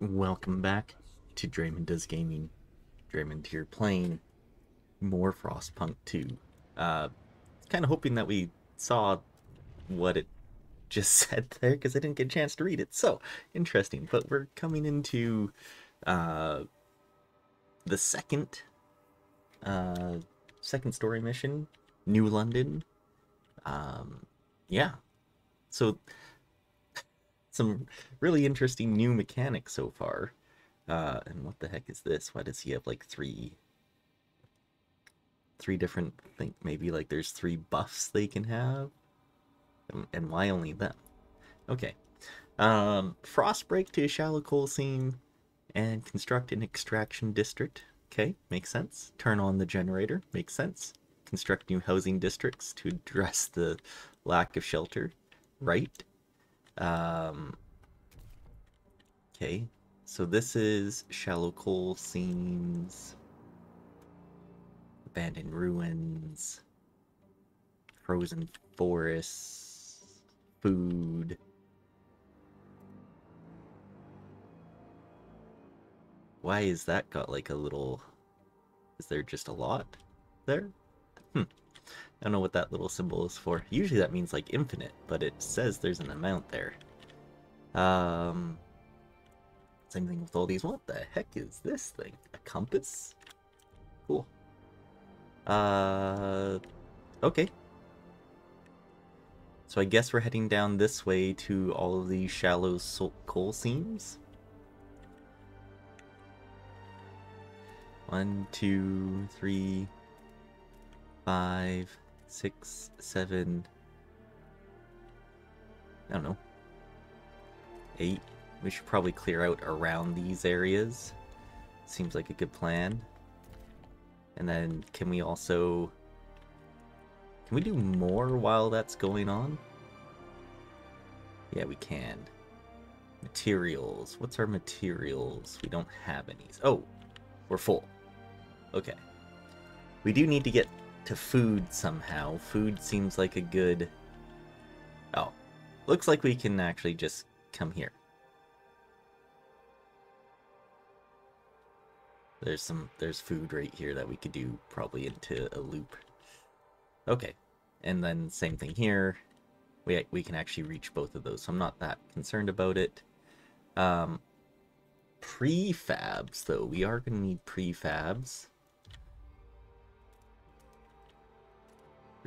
Welcome back to Draemond Does Gaming. Draemond here playing more Frostpunk 2. Uh, kind of hoping that we saw what it just said there because I didn't get a chance to read it. So interesting. But we're coming into uh, the second uh, second story mission, New London. Um, yeah. So some really interesting new mechanics so far. Uh, and what the heck is this? Why does he have like three three different think maybe like there's three buffs they can have? And, and why only them? Okay. Um, Frostbreak to a shallow coal seam and construct an extraction district. Okay, makes sense. Turn on the generator, makes sense. Construct new housing districts to address the lack of shelter. Right. Um, okay, so this is shallow coal seams, abandoned ruins, frozen forests, food. Why is that got like a little... Is there just a lot there? Hmm. I don't know what that little symbol is for. Usually that means like infinite, but it says there's an amount there. Um, same thing with all these. What the heck is this thing? A compass? Cool. Uh, okay. So I guess we're heading down this way to all of these shallow coal seams. One, two, three, five, six, seven, I don't know, eight. We should probably clear out around these areas. Seems like a good plan. And then can we also... Can we do more while that's going on? Yeah, we can. Materials. What's our materials? We don't have any. Oh, we're full. Okay. We do need to get to food somehow. Food seems like a good... Oh. Looks like we can actually just come here. There's some, there's food right here that we could do probably into a loop. Okay. And then same thing here. We, we can actually reach both of those, so I'm not that concerned about it. Um, prefabs, though. We are going to need prefabs.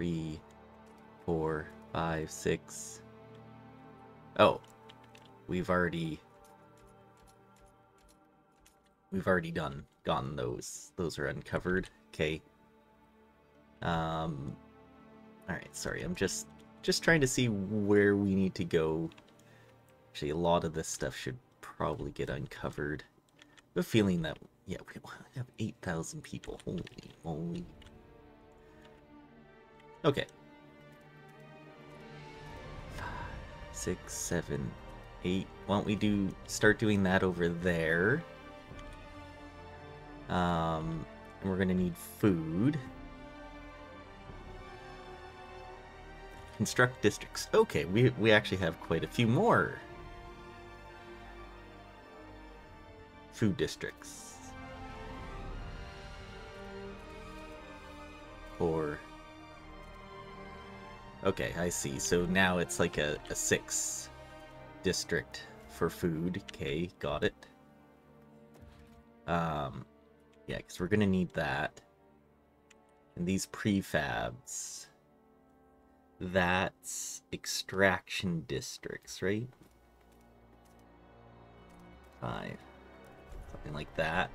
Three, four, five, six. Oh, we've already we've already done gotten those. Those are uncovered. Okay. Um. All right. Sorry, I'm just just trying to see where we need to go. Actually, a lot of this stuff should probably get uncovered. A feeling that yeah, we have eight thousand people. Holy moly! Okay. Five, six, seven, eight. Why don't we do start doing that over there? Um, and we're gonna need food. Construct districts. Okay, we we actually have quite a few more food districts. Or Okay, I see. So now it's like a, a six district for food. Okay, got it. Um, yeah, because we're gonna need that. And these prefabs, that's extraction districts, right? Five, something like that.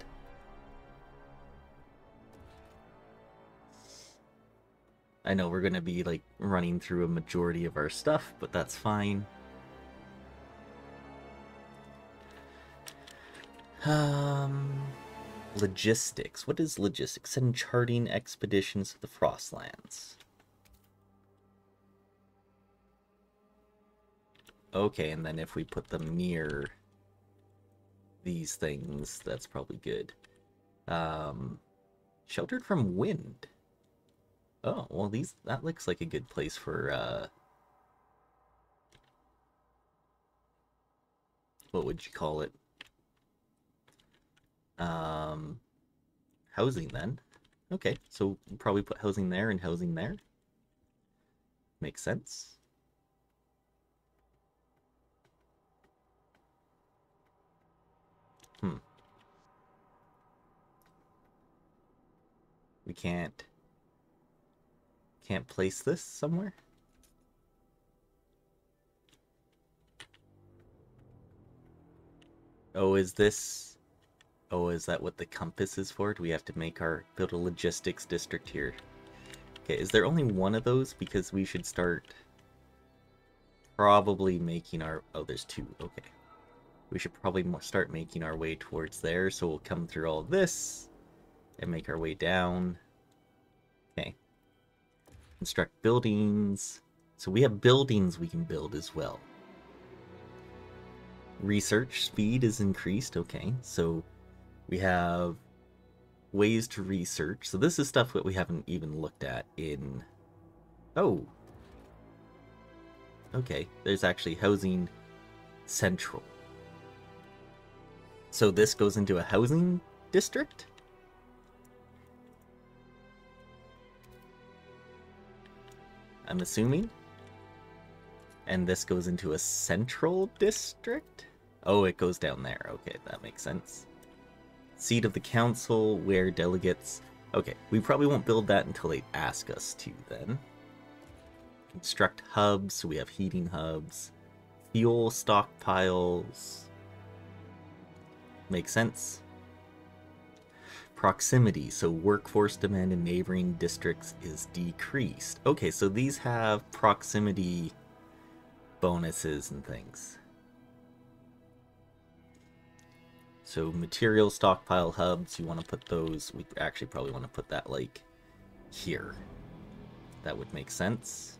I know we're going to be like running through a majority of our stuff, but that's fine. Um, logistics. What is logistics? Send charting expeditions to the Frostlands. Okay, and then if we put them near these things, that's probably good. Um, sheltered from wind. Oh, well these that looks like a good place for uh what would you call it? Um, housing then. Okay, so we'll probably put housing there and housing there. Makes sense. Hmm. We can't can't place this somewhere? Oh, is this... Oh, is that what the compass is for? Do we have to make our... build a logistics district here? Okay, is there only one of those? Because we should start... Probably making our... Oh, there's two. Okay. We should probably start making our way towards there, so we'll come through all this and make our way down. Okay. Construct buildings. So we have buildings we can build as well. Research speed is increased. Okay, so we have ways to research. So this is stuff that we haven't even looked at in... Oh. Okay, there's actually housing central. So this goes into a housing district? I'm assuming? And this goes into a central district? Oh, it goes down there. Okay, that makes sense. Seat of the council, where delegates... Okay, we probably won't build that until they ask us to, then. Construct hubs, we have heating hubs. Fuel stockpiles. Makes sense. Proximity, so workforce demand in neighboring districts is decreased. Okay, so these have proximity bonuses and things. So material stockpile hubs, you want to put those, we actually probably want to put that like here. That would make sense.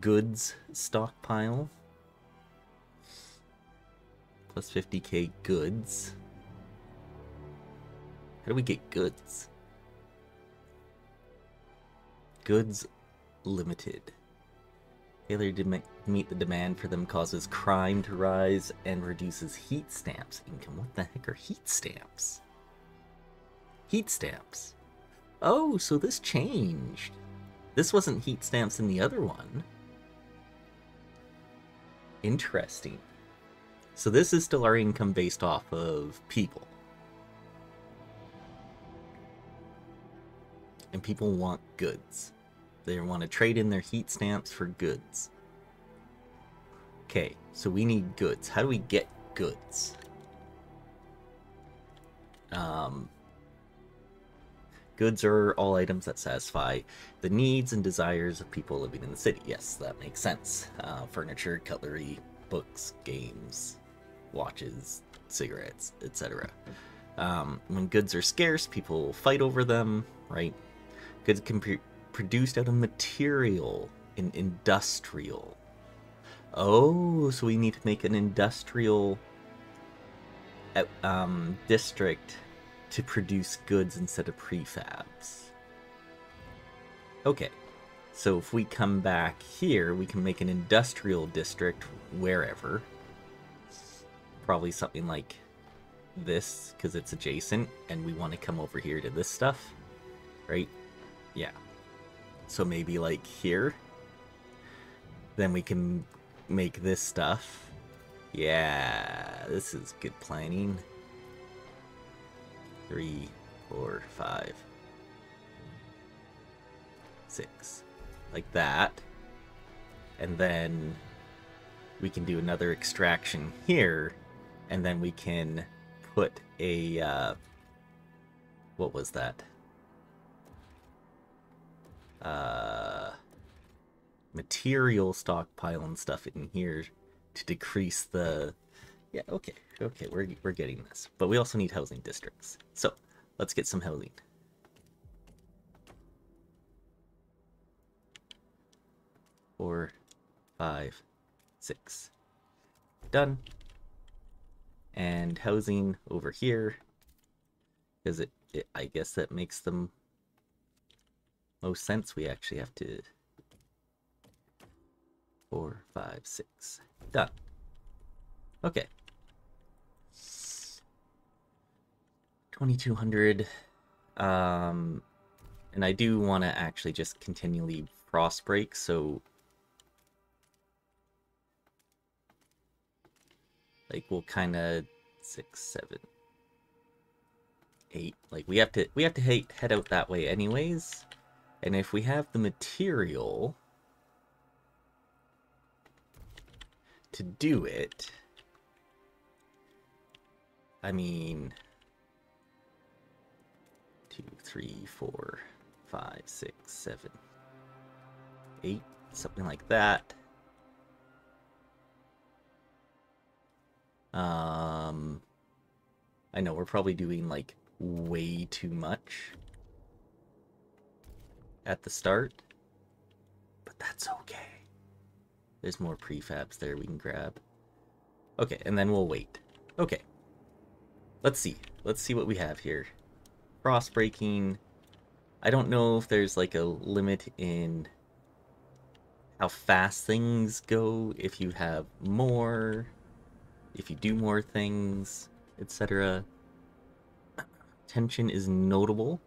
Goods stockpile. Plus 50k goods. How do we get goods? Goods limited. Failure to meet the demand for them causes crime to rise and reduces heat stamps income. What the heck are heat stamps? Heat stamps. Oh, so this changed. This wasn't heat stamps in the other one. Interesting. So this is still our income based off of people. And people want goods. They want to trade in their heat stamps for goods. Okay, so we need goods. How do we get goods? Um, goods are all items that satisfy the needs and desires of people living in the city. Yes, that makes sense. Uh, furniture, cutlery, books, games, watches, cigarettes, etc. Um, when goods are scarce, people fight over them, right? Goods can be produced out of material in industrial. Oh, so we need to make an industrial uh, um, district to produce goods instead of prefabs. Okay, so if we come back here, we can make an industrial district wherever. Probably something like this, because it's adjacent, and we want to come over here to this stuff, right? Yeah. So maybe like here. Then we can make this stuff. Yeah, this is good planning. Three, four, five, six. Like that. And then we can do another extraction here. And then we can put a, uh, what was that? Uh, material stockpile and stuff in here to decrease the... Yeah, okay, okay, we're, we're getting this. But we also need housing districts. So, let's get some housing. Four, five, six. Done. And housing over here. Because it, it, I guess that makes them most sense, we actually have to... Four, five, six. Done. Okay. 2200. Um, and I do want to actually just continually frost break, so like we'll kind of six, seven, eight. Like we have to we have to head head out that way anyways, and if we have the material to do it, I mean, two, three, four five, six, seven, eight, something like that. Um, I know we're probably doing like way too much at the start, but that's okay. There's more prefabs there we can grab. Okay, and then we'll wait. Okay. Let's see. Let's see what we have here. Frost breaking, I don't know if there's like a limit in how fast things go, if you have more, if you do more things, etc. Tension is notable.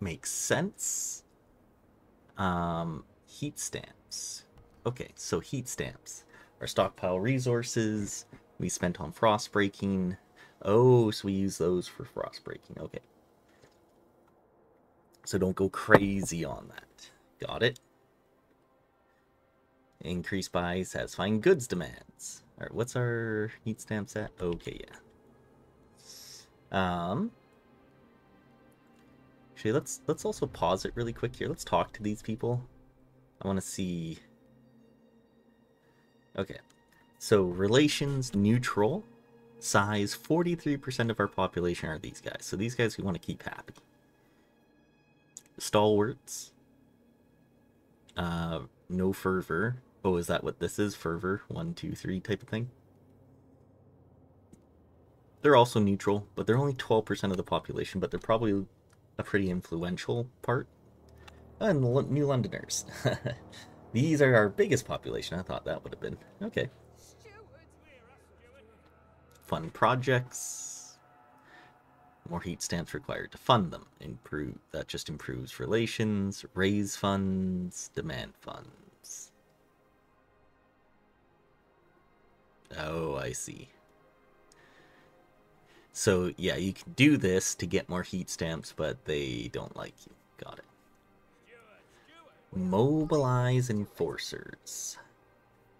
Makes sense. Um, heat stamps. Okay, so heat stamps. Our stockpile resources we spent on frost breaking. Oh, so we use those for frost breaking. Okay. So don't go crazy on that. Got it? Increase by satisfying goods demands. Alright, what's our heat stamps at? Okay, yeah. Um Actually let's let's also pause it really quick here. Let's talk to these people. I wanna see Okay. So relations neutral. Size 43% of our population are these guys. So these guys we want to keep happy stalwarts. Uh, no fervor. Oh, is that what this is? Fervor? One, two, three type of thing? They're also neutral, but they're only 12% of the population, but they're probably a pretty influential part. And New Londoners. These are our biggest population. I thought that would have been. Okay. Fun projects more heat stamps required to fund them. Improve that just improves relations, raise funds, demand funds. Oh, I see. So yeah, you can do this to get more heat stamps, but they don't like you. Got it. Mobilize enforcers.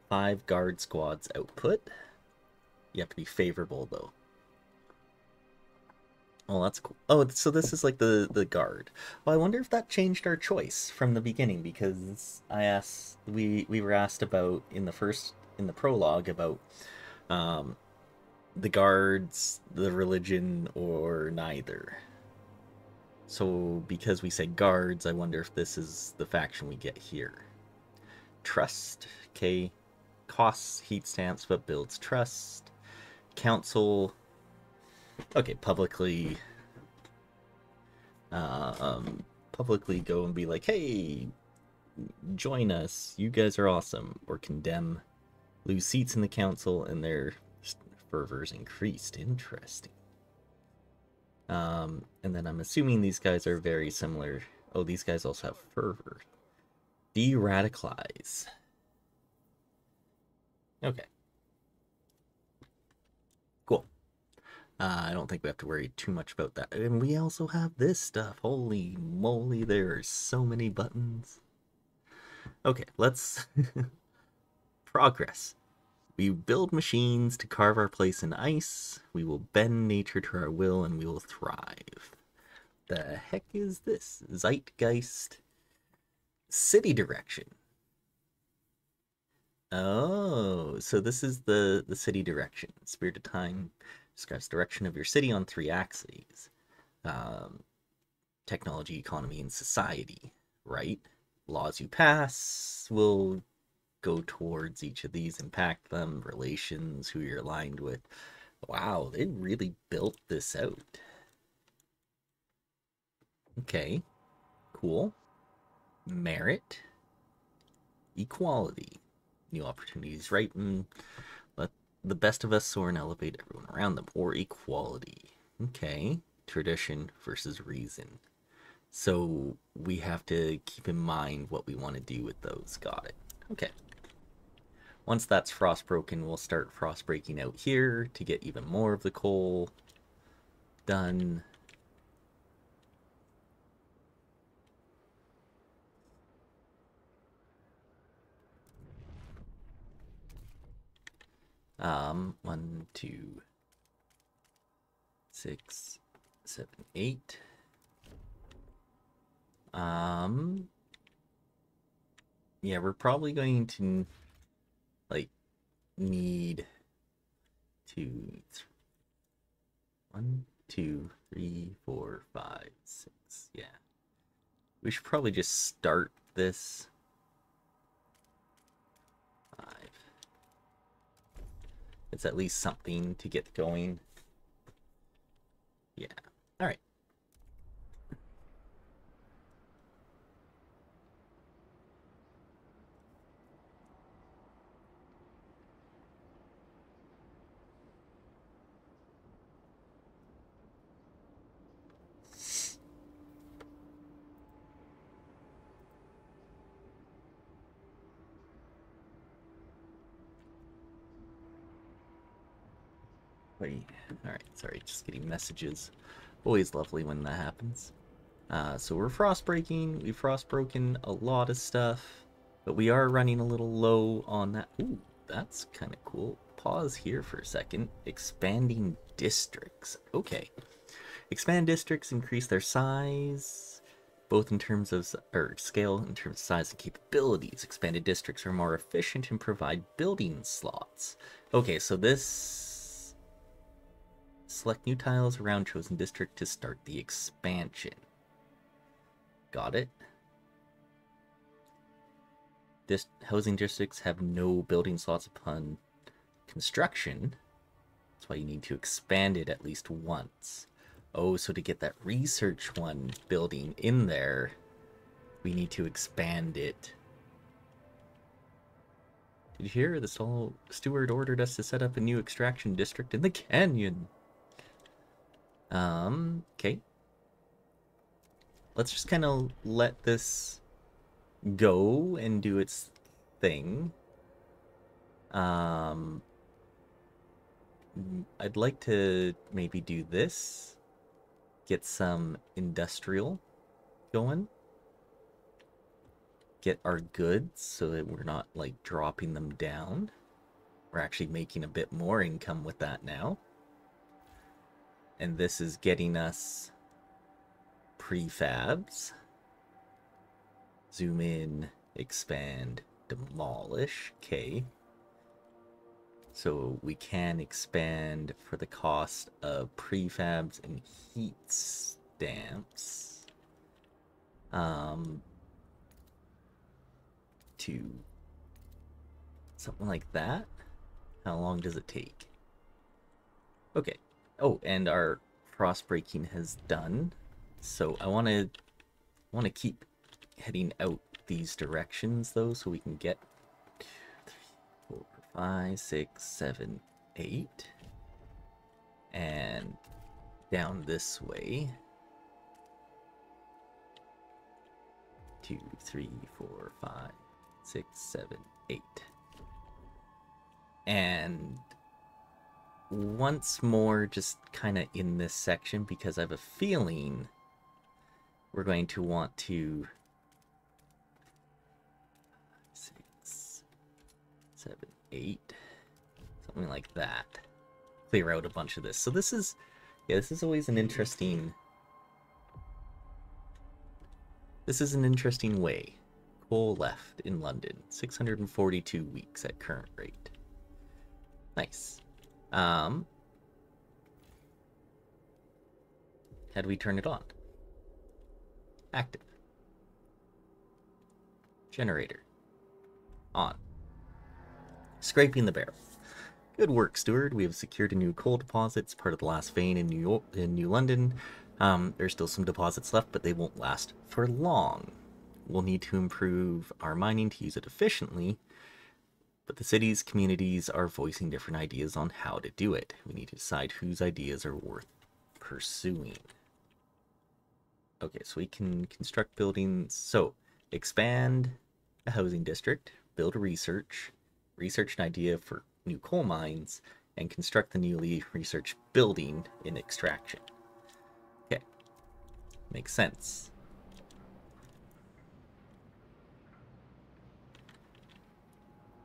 Five guard squads output. You have to be favorable though. Oh, that's cool. Oh, so this is like the the guard. Well, I wonder if that changed our choice from the beginning because I asked we we were asked about in the first in the prologue about um the guards, the religion, or neither. So because we said guards, I wonder if this is the faction we get here. Trust, okay, costs heat stamps but builds trust. Council okay, publicly, uh, um, publicly go and be like, hey, join us, you guys are awesome, or condemn, lose seats in the council, and their fervors increased. Interesting. Um, and then I'm assuming these guys are very similar. Oh, these guys also have fervor. De-radicalize. Okay. Cool. Uh, I don't think we have to worry too much about that. And we also have this stuff. Holy moly, there are so many buttons. Okay, let's... Progress. We build machines to carve our place in ice. We will bend nature to our will and we will thrive. The heck is this? Zeitgeist. City direction. Oh, so this is the, the city direction. Spirit of Time describes direction of your city on three axes um, technology, economy, and society, right? Laws you pass will go towards each of these, impact them, relations, who you're aligned with. Wow, they really built this out. Okay, cool. Merit, equality, new opportunities, right? And let the best of us soar and elevate everyone around them, or equality. Okay. Tradition versus reason. So we have to keep in mind what we want to do with those. Got it. Okay. Once that's frost broken, we'll start frost breaking out here to get even more of the coal done. Um, one, two, six, seven, eight. Um, yeah, we're probably going to need two, one, two, three, four, five, six. Yeah, we should probably just start this. Five. It's at least something to get going. Yeah. All right. Alright, sorry, just getting messages. Always lovely when that happens. Uh, so we're frost breaking, we've frost broken a lot of stuff, but we are running a little low on that. Ooh, that's kind of cool. Pause here for a second. Expanding districts. Okay. Expand districts, increase their size, both in terms of or scale, in terms of size and capabilities. Expanded districts are more efficient and provide building slots. Okay, so this Select new tiles around chosen district to start the expansion. Got it? This housing districts have no building slots upon construction. That's why you need to expand it at least once. Oh, so to get that research one building in there, we need to expand it. Did you hear? The steward ordered us to set up a new extraction district in the canyon. Um, okay. Let's just kind of let this go and do its thing. Um, I'd like to maybe do this. Get some industrial going. Get our goods so that we're not like dropping them down. We're actually making a bit more income with that now. And this is getting us prefabs. Zoom in, expand, demolish. Okay. So we can expand for the cost of prefabs and heat stamps. Um, to something like that. How long does it take? Okay. Oh, and our frost breaking has done. So I want to want to keep heading out these directions though, so we can get two, three, four, five, six, seven, eight, and down this way. Two, three, four, five, six, seven, eight. And once more just kind of in this section because I have a feeling we're going to want to six, seven, eight, something like that. Clear out a bunch of this. So this is, yeah, this is always an interesting, this is an interesting way. Coal left in London, 642 weeks at current rate. Nice. Um, how do we turn it on? Active. Generator. On. Scraping the barrel. Good work, Steward. We have secured a new coal deposit. It's part of the last vein in New York, in New London. Um, there's still some deposits left, but they won't last for long. We'll need to improve our mining to use it efficiently, but the cities, communities are voicing different ideas on how to do it. We need to decide whose ideas are worth pursuing. Okay, so we can construct buildings. So, expand a housing district, build a research, research an idea for new coal mines, and construct the newly researched building in extraction. Okay, makes sense.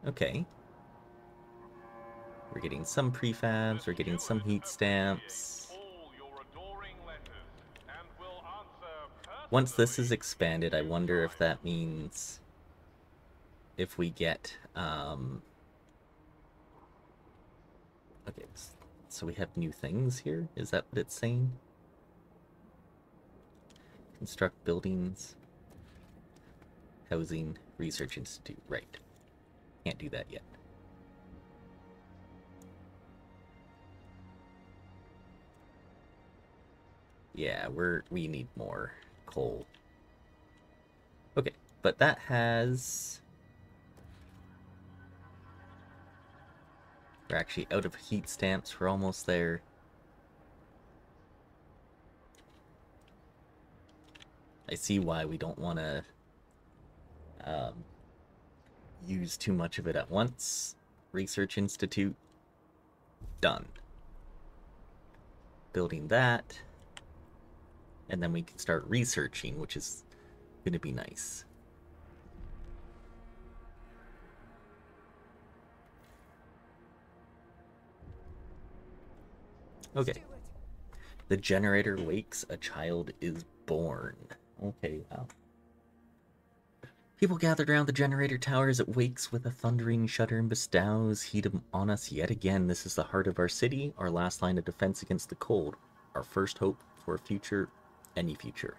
Okay. We're getting some prefabs, we're getting some heat stamps. Once this is expanded, I wonder if that means if we get um Okay, so we have new things here? Is that what it's saying? Construct buildings. Housing Research Institute. Right. Can't do that yet. Yeah, we're we need more coal. Okay, but that has We're actually out of heat stamps. We're almost there. I see why we don't want to um, use too much of it at once. Research Institute, done. Building that. And then we can start researching, which is going to be nice. Okay. The generator wakes, a child is born. Okay, wow. People gathered around the generator tower as it wakes with a thundering shudder and bestows heat on us yet again. This is the heart of our city, our last line of defense against the cold, our first hope for a future, any future.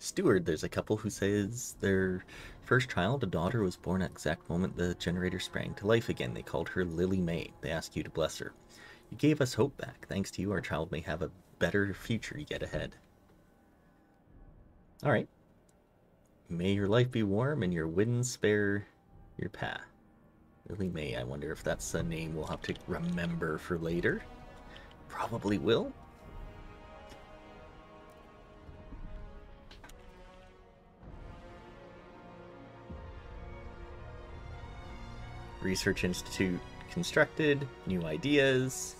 Steward, there's a couple who says their first child, a daughter, was born at exact moment the generator sprang to life again. They called her Lily May. They ask you to bless her. You gave us hope back. Thanks to you, our child may have a better future yet ahead. Alright. May your life be warm and your winds spare your path. Lily May, I wonder if that's a name we'll have to remember for later. Probably will. Research Institute constructed, new ideas.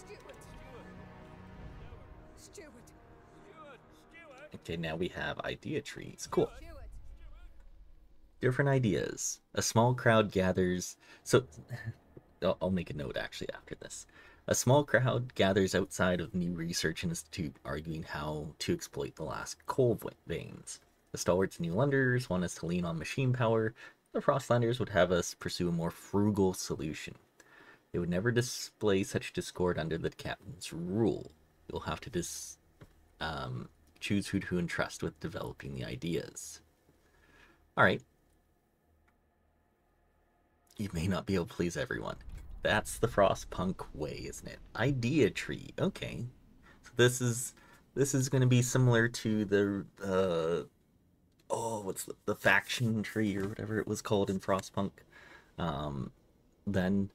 Okay, now we have idea trees. Cool. Different ideas. A small crowd gathers. So, I'll make a note actually after this. A small crowd gathers outside of New Research Institute arguing how to exploit the last coal veins. The stalwarts New Londoners want us to lean on machine power, the Frostlanders would have us pursue a more frugal solution. They would never display such discord under the captain's rule. You'll have to dis, um, choose who to entrust with developing the ideas. Alright. You may not be able to please everyone. That's the Frostpunk way, isn't it? Idea tree. Okay. So this is this is going to be similar to the uh, oh, what's the, the faction tree or whatever it was called in Frostpunk. Um, then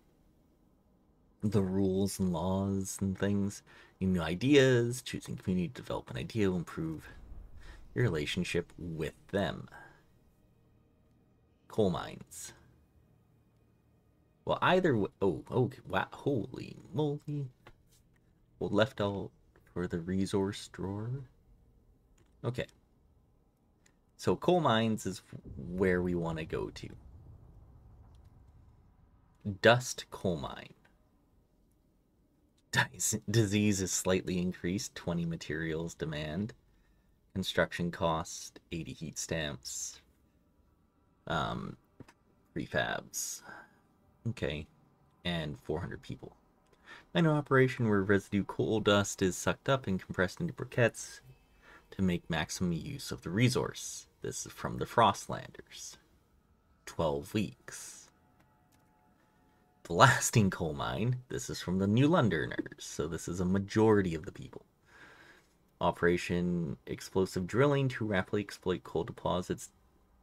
the rules and laws and things, new ideas, choosing community to develop an idea will improve your relationship with them. Coal mines. Well, either way, oh, okay, wow, holy moly. Well, left out for the resource drawer. Okay. So coal mines is where we want to go to. Dust coal mine. Disease is slightly increased, 20 materials demand. Construction cost, 80 heat stamps. Um, prefabs. Okay. And 400 people. An operation where residue coal dust is sucked up and compressed into briquettes to make maximum use of the resource. This is from the Frostlanders. 12 weeks. Blasting coal mine. This is from the New Londoners, so this is a majority of the people. Operation Explosive Drilling to rapidly exploit coal deposits,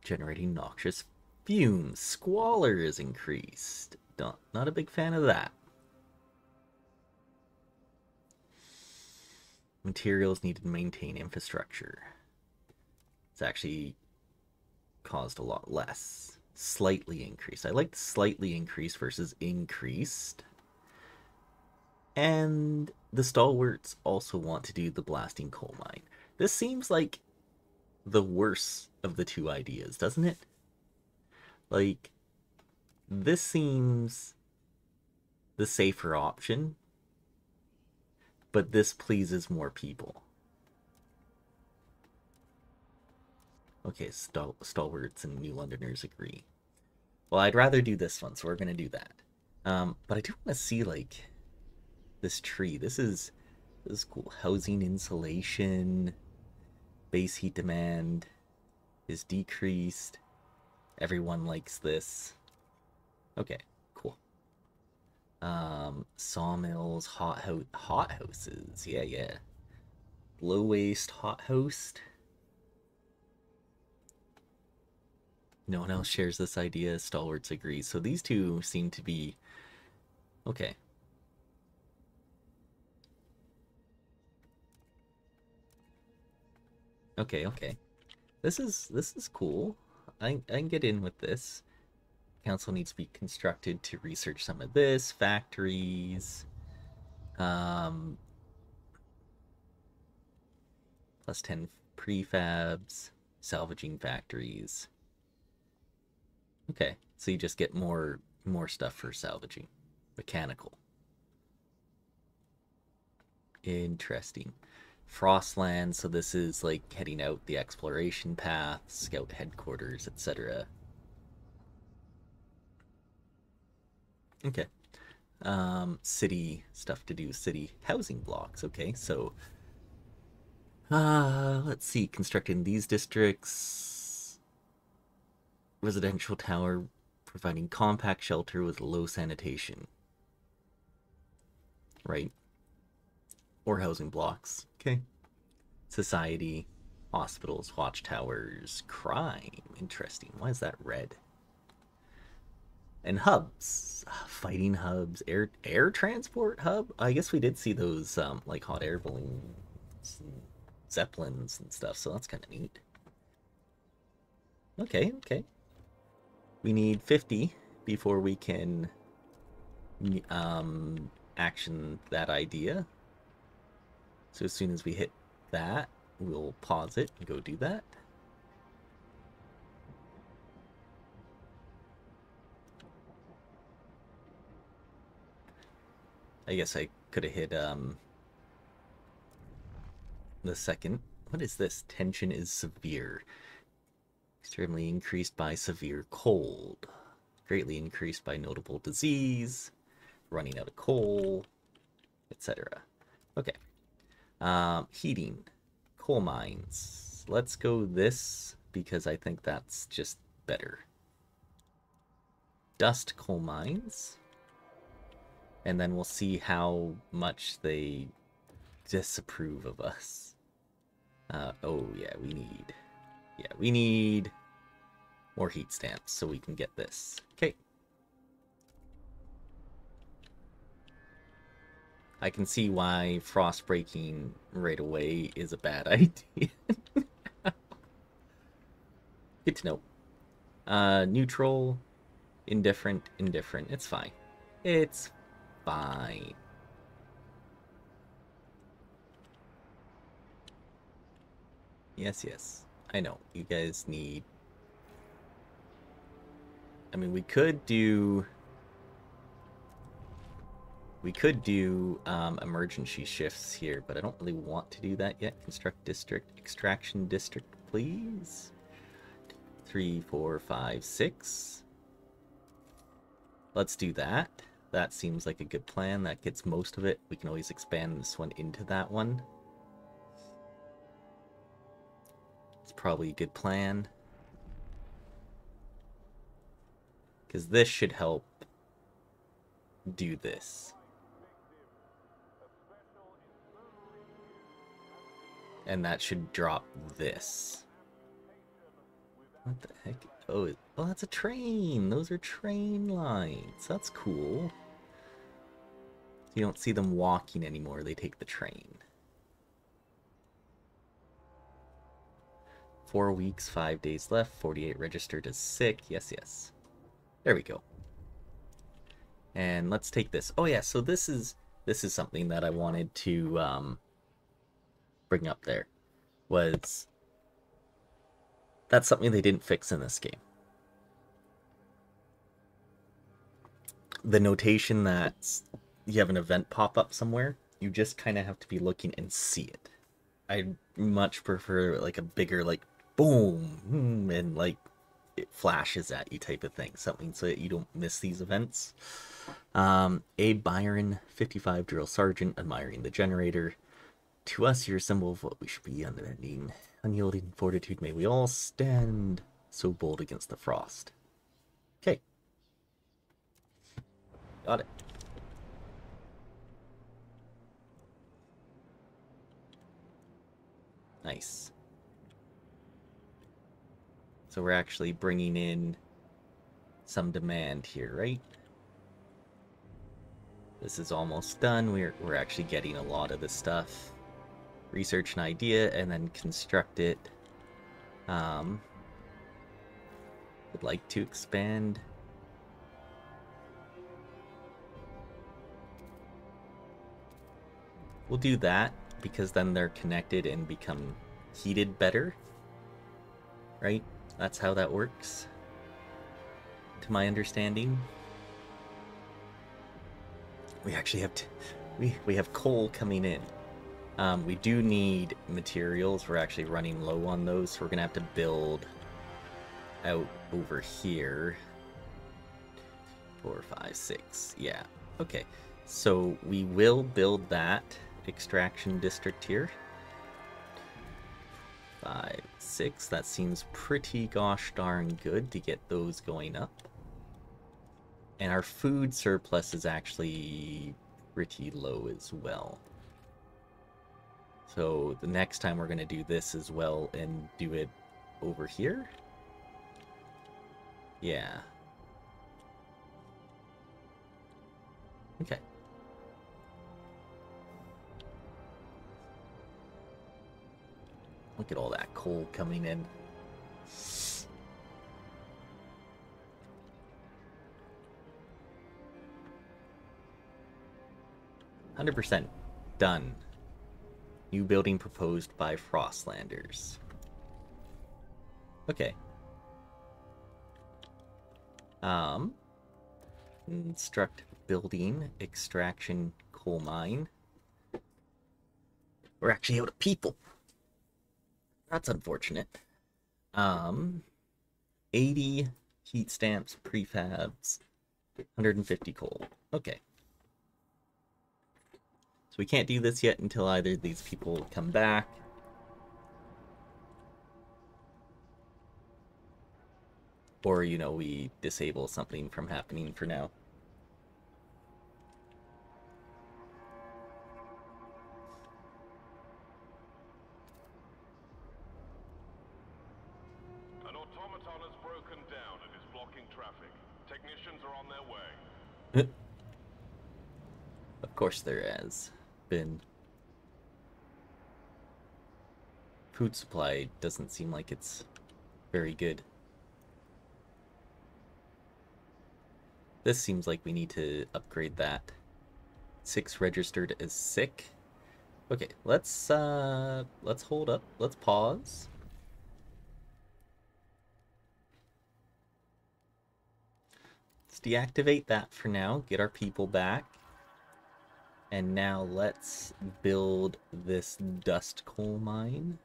generating noxious fumes. Squalor is increased. Not, not a big fan of that. Materials needed to maintain infrastructure. It's actually caused a lot less. Slightly increased. I like slightly increased versus increased. And the stalwarts also want to do the blasting coal mine. This seems like the worst of the two ideas, doesn't it? Like, this seems the safer option, but this pleases more people. Okay, Stal stalwarts and New Londoners agree. Well, I'd rather do this one, so we're going to do that. Um, but I do want to see, like, this tree. This is, this is cool. Housing insulation, base heat demand is decreased. Everyone likes this. Okay, cool. Um, sawmills, hot ho hot houses. Yeah, yeah. Low waste hot host. No one else shares this idea. Stalwarts agrees. So these two seem to be okay. Okay, okay. This is this is cool. I I can get in with this. Council needs to be constructed to research some of this. Factories. Um plus 10 prefabs, salvaging factories. Okay, so you just get more more stuff for salvaging. Mechanical. Interesting. Frostland, so this is like heading out the exploration path, scout headquarters, etc. Okay. Um, city stuff to do, city housing blocks. Okay, so uh, let's see, constructing these districts. Residential tower providing compact shelter with low sanitation. Right or housing blocks. Okay. Society, hospitals, watchtowers, crime. Interesting. Why is that red? And hubs, fighting hubs, air air transport hub. I guess we did see those um, like hot air balloons, and zeppelins and stuff. So that's kind of neat. Okay, okay. We need 50 before we can um, action that idea. So as soon as we hit that, we'll pause it and go do that. I guess I could have hit um, the second. What is this? Tension is severe. Extremely increased by severe cold. Greatly increased by notable disease. Running out of coal. Etc. Okay. Um, heating, coal mines. Let's go this because I think that's just better. Dust coal mines. And then we'll see how much they disapprove of us. Uh, oh, yeah, we need... Yeah, we need more heat stamps so we can get this. Okay. I can see why frost breaking right away is a bad idea. Good to know. Uh, neutral, indifferent, indifferent. It's fine. It's fine. Yes, yes. I know. You guys need... I mean, we could do we could do um, emergency shifts here, but I don't really want to do that yet. Construct district, extraction district, please. Three, four, five, six. Let's do that. That seems like a good plan. That gets most of it. We can always expand this one into that one. Probably a good plan. Because this should help do this. And that should drop this. What the heck? Oh, oh, that's a train. Those are train lines. That's cool. You don't see them walking anymore. They take the train. Four weeks, five days left, 48 registered as sick. Yes, yes. There we go. And let's take this. Oh yeah, so this is this is something that I wanted to um, bring up there. Was that's something they didn't fix in this game. The notation that you have an event pop up somewhere, you just kind of have to be looking and see it. I much prefer like a bigger like boom hmm, and like it flashes at you type of thing, something so that you don't miss these events. Um, Abe Byron, 55 drill sergeant, admiring the generator. To us, you're a symbol of what we should be unbending, unyielding fortitude. May we all stand so bold against the frost. Okay. Got it. Nice. So we're actually bringing in some demand here, right? This is almost done. We're, we're actually getting a lot of the stuff. Research an idea and then construct it. Um, would like to expand. We'll do that because then they're connected and become heated better. Right? That's how that works. To my understanding. We actually have to, we we have coal coming in. Um, we do need materials. We're actually running low on those, so we're gonna have to build out over here. Four, five, six. Yeah. Okay. So we will build that extraction district here. Five, six. That seems pretty gosh darn good to get those going up. And our food surplus is actually pretty low as well. So the next time we're going to do this as well and do it over here. Yeah. Okay. Look at all that coal coming in. Hundred percent done. New building proposed by Frostlanders. Okay. Um, instruct building extraction coal mine. We're actually out of people. That's unfortunate. Um, 80 heat stamps, prefabs, 150 coal. Okay. So we can't do this yet until either these people come back. Or, you know, we disable something from happening for now. Of course there has been. Food supply doesn't seem like it's very good. This seems like we need to upgrade that. Six registered as sick. Okay, let's uh let's hold up. Let's pause. Let's deactivate that for now. Get our people back. And now let's build this dust coal mine.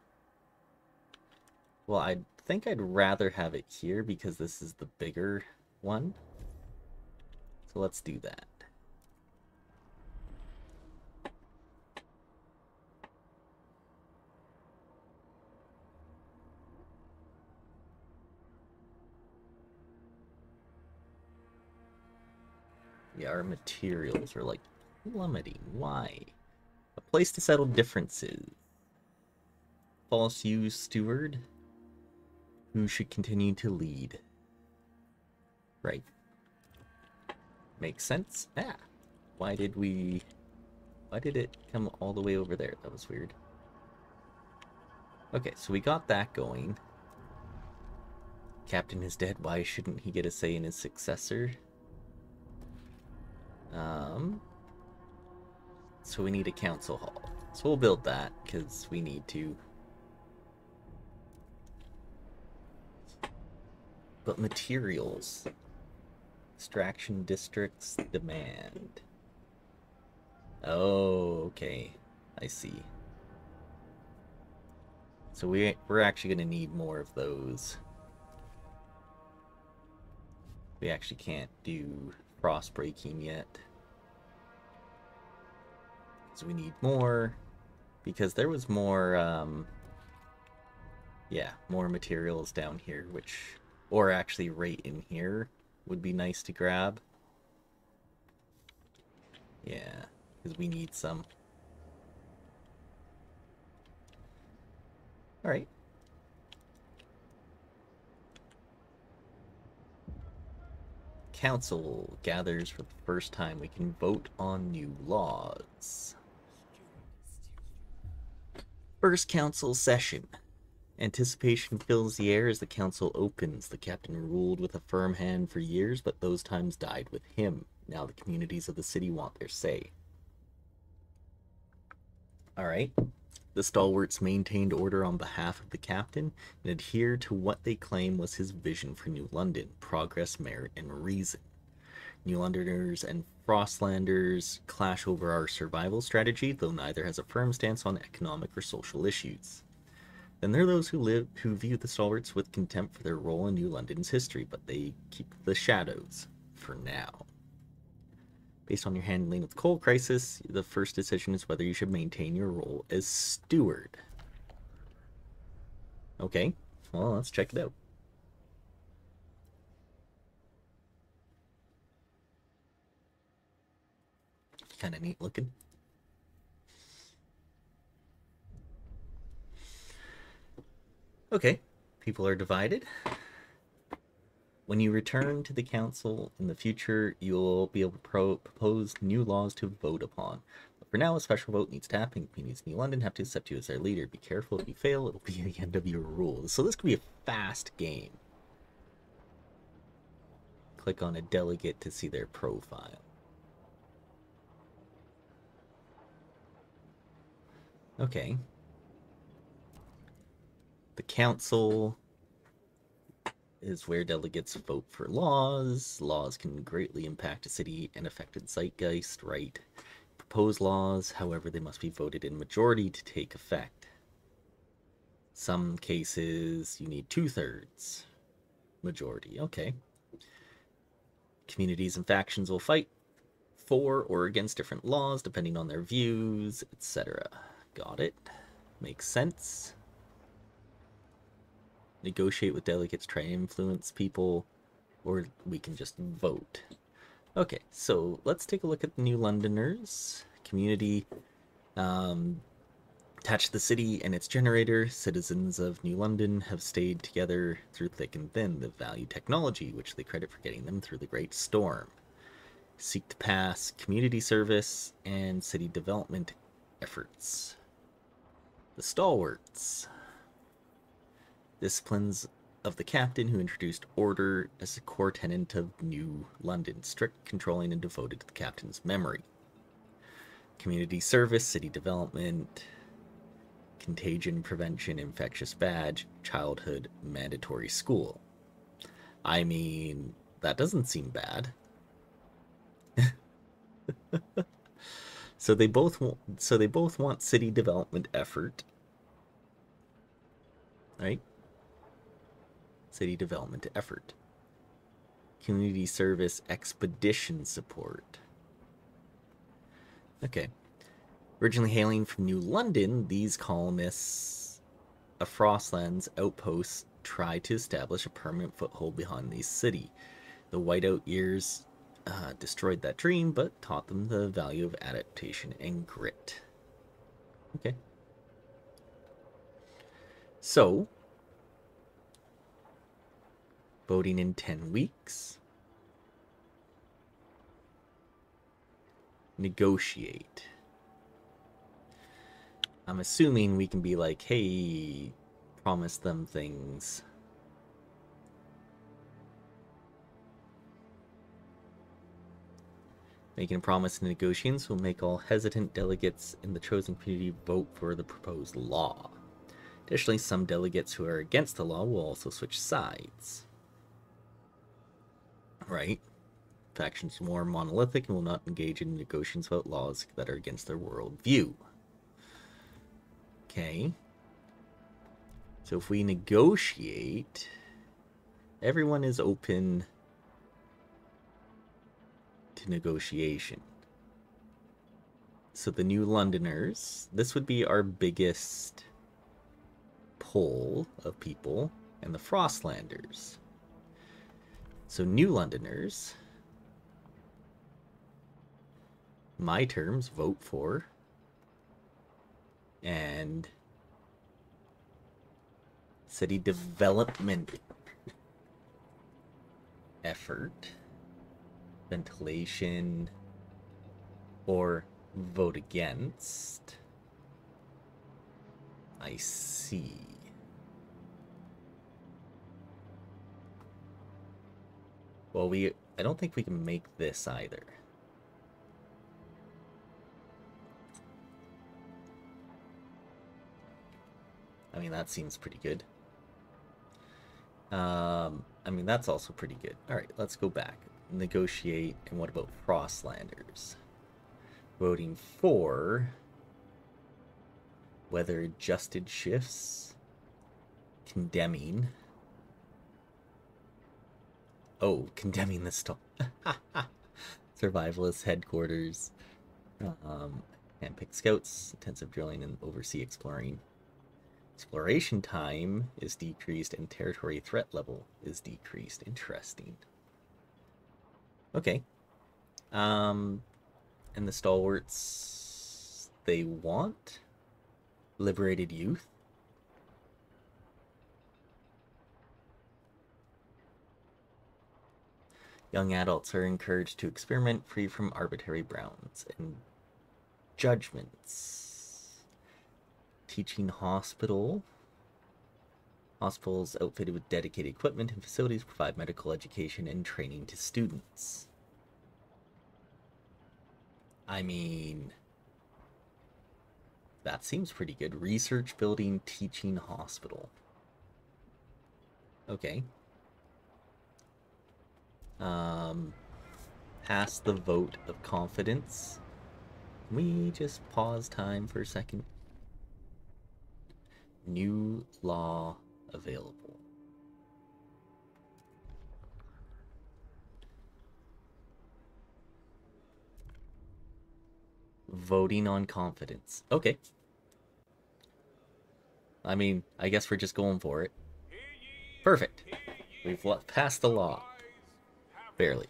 Well, I think I'd rather have it here because this is the bigger one. So let's do that. Yeah, our materials are like plummeting. Why? A place to settle differences. False use steward. Who should continue to lead? Right. Makes sense. Ah. Why did we... Why did it come all the way over there? That was weird. Okay, so we got that going. Captain is dead. Why shouldn't he get a say in his successor? Um, so we need a council hall. So we'll build that because we need to. But materials. Extraction districts demand. Oh, okay. I see. So we, we're actually going to need more of those. We actually can't do frost breaking yet. So we need more. Because there was more, um, yeah, more materials down here, which, or actually right in here, would be nice to grab. Yeah, because we need some. Alright. Council gathers for the first time. We can vote on new laws. First council session. Anticipation fills the air as the council opens. The captain ruled with a firm hand for years, but those times died with him. Now the communities of the city want their say. Alright. The stalwarts maintained order on behalf of the captain and adhered to what they claim was his vision for New London progress, merit, and reason. New Londoners and Frostlanders clash over our survival strategy, though neither has a firm stance on economic or social issues. Then there are those who live who view the stalwarts with contempt for their role in New London's history, but they keep the shadows for now. Based on your handling of the coal crisis, the first decision is whether you should maintain your role as steward. Okay, well, let's check it out. Kind of neat looking. Okay, people are divided. When you return to the council in the future, you'll be able to pro propose new laws to vote upon. But for now, a special vote needs to happen. Communities in New London have to accept you as their leader. Be careful, if you fail, it'll be the end of your rule. So this could be a fast game. Click on a delegate to see their profile. Okay. The council is where delegates vote for laws. Laws can greatly impact a city and affect its zeitgeist, right? Proposed laws, however, they must be voted in majority to take effect. Some cases, you need two-thirds majority. Okay. Communities and factions will fight for or against different laws depending on their views, etc. Got it. Makes sense negotiate with delegates, try to influence people, or we can just vote. Okay, so let's take a look at the New Londoners community. Um, attached to the city and its generator, citizens of New London have stayed together through thick and thin. The value technology, which they credit for getting them through the Great Storm. Seek to pass community service and city development efforts. The Stalwarts disciplines of the captain who introduced order as a core tenant of New London, strict controlling and devoted to the captain's memory. Community service, city development, contagion prevention, infectious badge, childhood, mandatory school. I mean, that doesn't seem bad. so they both want, so they both want city development effort. Right? city development effort. Community service expedition support. Okay. Originally hailing from New London, these colonists of Frostland's outposts tried to establish a permanent foothold behind the city. The whiteout years uh, destroyed that dream, but taught them the value of adaptation and grit. Okay. So, voting in 10 weeks. Negotiate. I'm assuming we can be like, hey, promise them things. Making a promise to negotiations will make all hesitant delegates in the chosen community vote for the proposed law. Additionally, some delegates who are against the law will also switch sides. Right? Factions more monolithic and will not engage in negotiations about laws that are against their worldview. Okay. So if we negotiate, everyone is open to negotiation. So the New Londoners, this would be our biggest pool of people, and the Frostlanders. So New Londoners, my terms vote for, and city development effort ventilation, or vote against. I see. Well, we... I don't think we can make this either. I mean, that seems pretty good. Um, I mean, that's also pretty good. Alright, let's go back negotiate, and what about Frostlanders? Voting for weather adjusted shifts, condemning. Oh, condemning the storm. Survivalist headquarters, um, handpicked scouts, intensive drilling, and oversea exploring. Exploration time is decreased and territory threat level is decreased. Interesting. Okay. Um, and the stalwarts they want liberated youth. Young adults are encouraged to experiment free from arbitrary browns and judgments. Teaching hospital. Hospitals outfitted with dedicated equipment and facilities provide medical education and training to students. I mean, that seems pretty good. Research building, teaching hospital. Okay. Um, pass the vote of confidence. Can we just pause time for a second? New law available. Voting on confidence. Okay. I mean, I guess we're just going for it. Perfect. We've passed the law. Barely.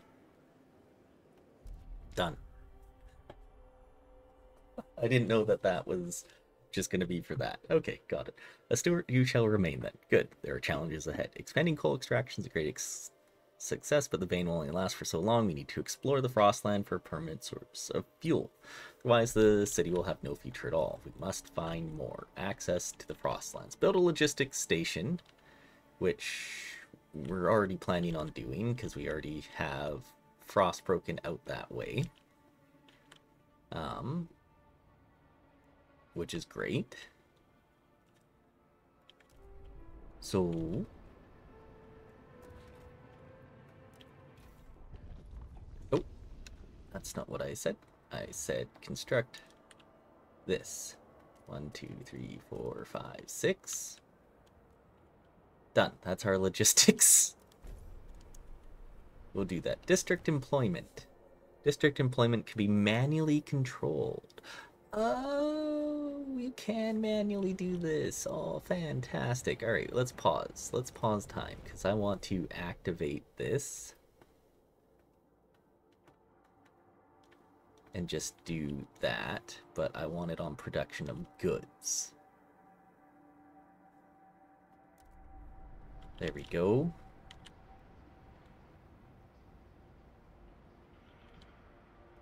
Done. I didn't know that that was just going to be for that. Okay, got it. A steward, you shall remain then. Good. There are challenges ahead. Expanding coal extraction is a great success, but the vein will only last for so long. We need to explore the Frostland for a permanent source of fuel. Otherwise, the city will have no future at all. We must find more access to the Frostlands. Build a logistics station, which we're already planning on doing because we already have Frost broken out that way. Um, which is great. So... Oh, that's not what I said. I said construct this. One, two, three, four, five, six. Done. That's our logistics. We'll do that. District employment. District employment can be manually controlled. Oh, you can manually do this. Oh, fantastic. All right, let's pause. Let's pause time because I want to activate this. And just do that, but I want it on production of goods. There we go.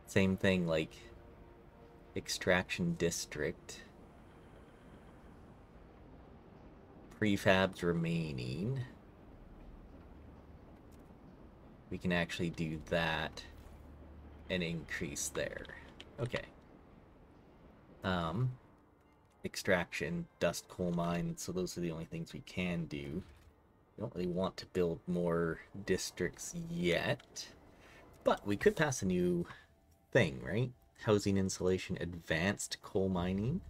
Same thing like extraction district. Prefabs remaining. We can actually do that an increase there. Okay. Um, extraction, dust coal mine, so those are the only things we can do. We don't really want to build more districts yet, but we could pass a new thing, right? Housing insulation, advanced coal mining.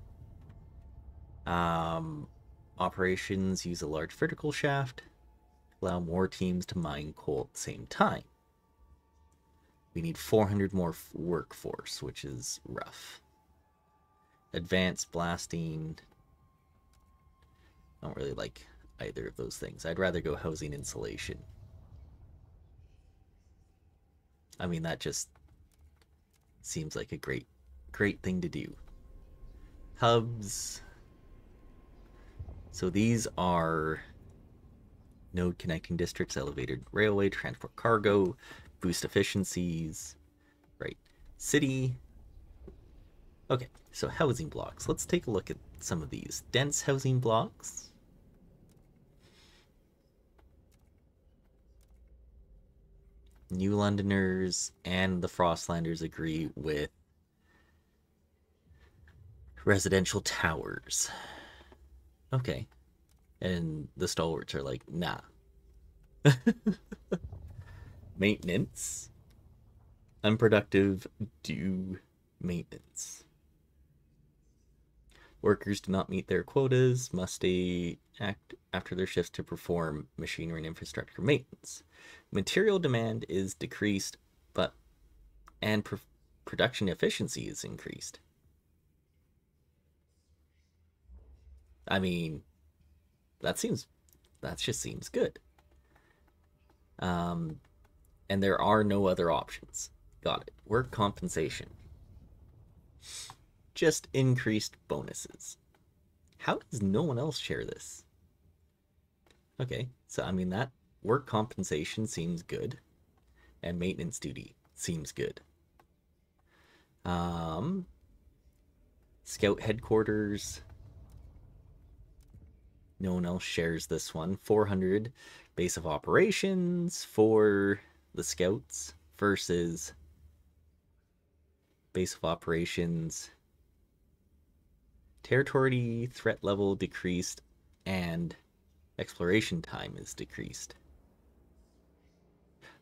Um, operations use a large vertical shaft, allow more teams to mine coal at the same time. We need 400 more workforce, which is rough. Advanced blasting. I don't really like either of those things. I'd rather go housing insulation. I mean, that just seems like a great, great thing to do. Hubs. So these are node connecting districts, elevated railway, transport cargo, boost efficiencies, right? City. Okay, so housing blocks. Let's take a look at some of these. Dense housing blocks. New Londoners and the Frostlanders agree with residential towers. Okay. And the stalwarts are like, nah. maintenance. Unproductive, do maintenance. Workers do not meet their quotas, must stay act after their shifts to perform machinery and infrastructure maintenance. Material demand is decreased, but and pr production efficiency is increased. I mean, that seems that just seems good. Um, and there are no other options. Got it. Work compensation. Just increased bonuses. How does no one else share this? Okay, so I mean that work compensation seems good, and maintenance duty seems good. Um, scout headquarters. No one else shares this one. 400 base of operations for the scouts versus base of operations. Territory threat level decreased and exploration time is decreased.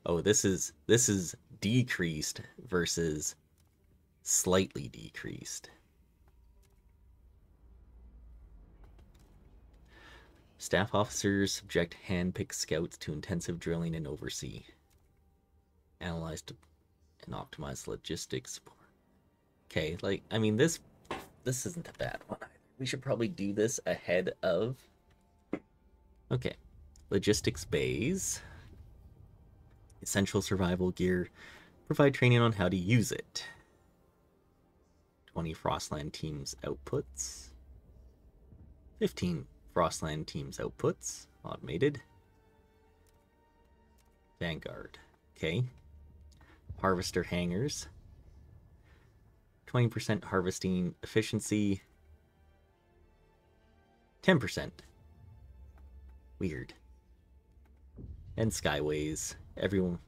Oh this is this is decreased versus slightly decreased staff officers subject hand-picked scouts to intensive drilling and oversee analyze and optimize logistics. support. Okay, like I mean this this isn't a bad one either. We should probably do this ahead of Okay. Logistics bays. Essential survival gear. Provide training on how to use it. 20 Frostland teams outputs. 15 Frostland teams outputs. Automated. Vanguard. Okay harvester hangars. 20% harvesting efficiency. 10%. Weird. And skyways. Everyone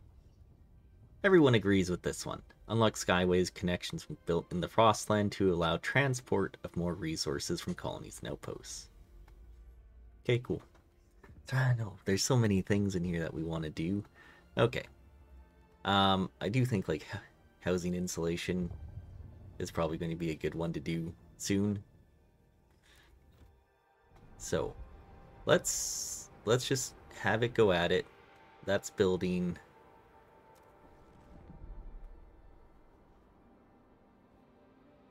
everyone agrees with this one. Unlock skyways connections built in the Frostland to allow transport of more resources from colonies and outposts. Okay, cool. I know, there's so many things in here that we want to do. Okay. Um, I do think like housing insulation is probably going to be a good one to do soon. So, let's let's just have it go at it. That's building.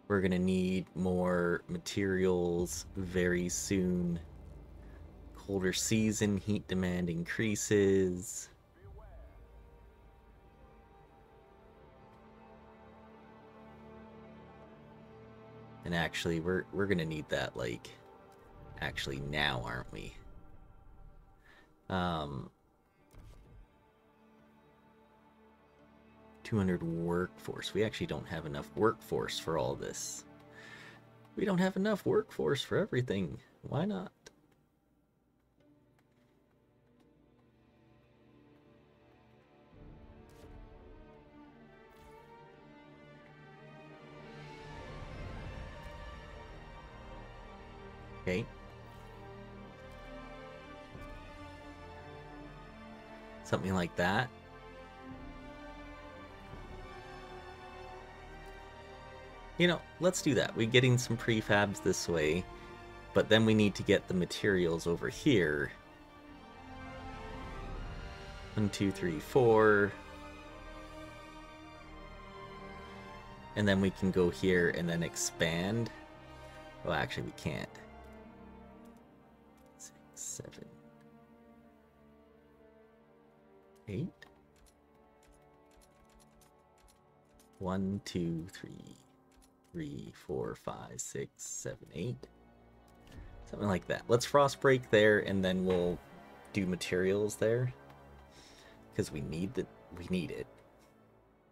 We're going to need more materials very soon. Colder season, heat demand increases. And actually, we're we're gonna need that like actually now, aren't we? Um, 200 workforce. We actually don't have enough workforce for all this. We don't have enough workforce for everything. Why not? Okay. Something like that. You know, let's do that. We're getting some prefabs this way, but then we need to get the materials over here. One, two, three, four. And then we can go here and then expand. Well, actually, we can't. Seven, eight. One, two, three three, four, five, six, seven, eight. Something like that. Let's frost break there and then we'll do materials there. Because we need the we need it.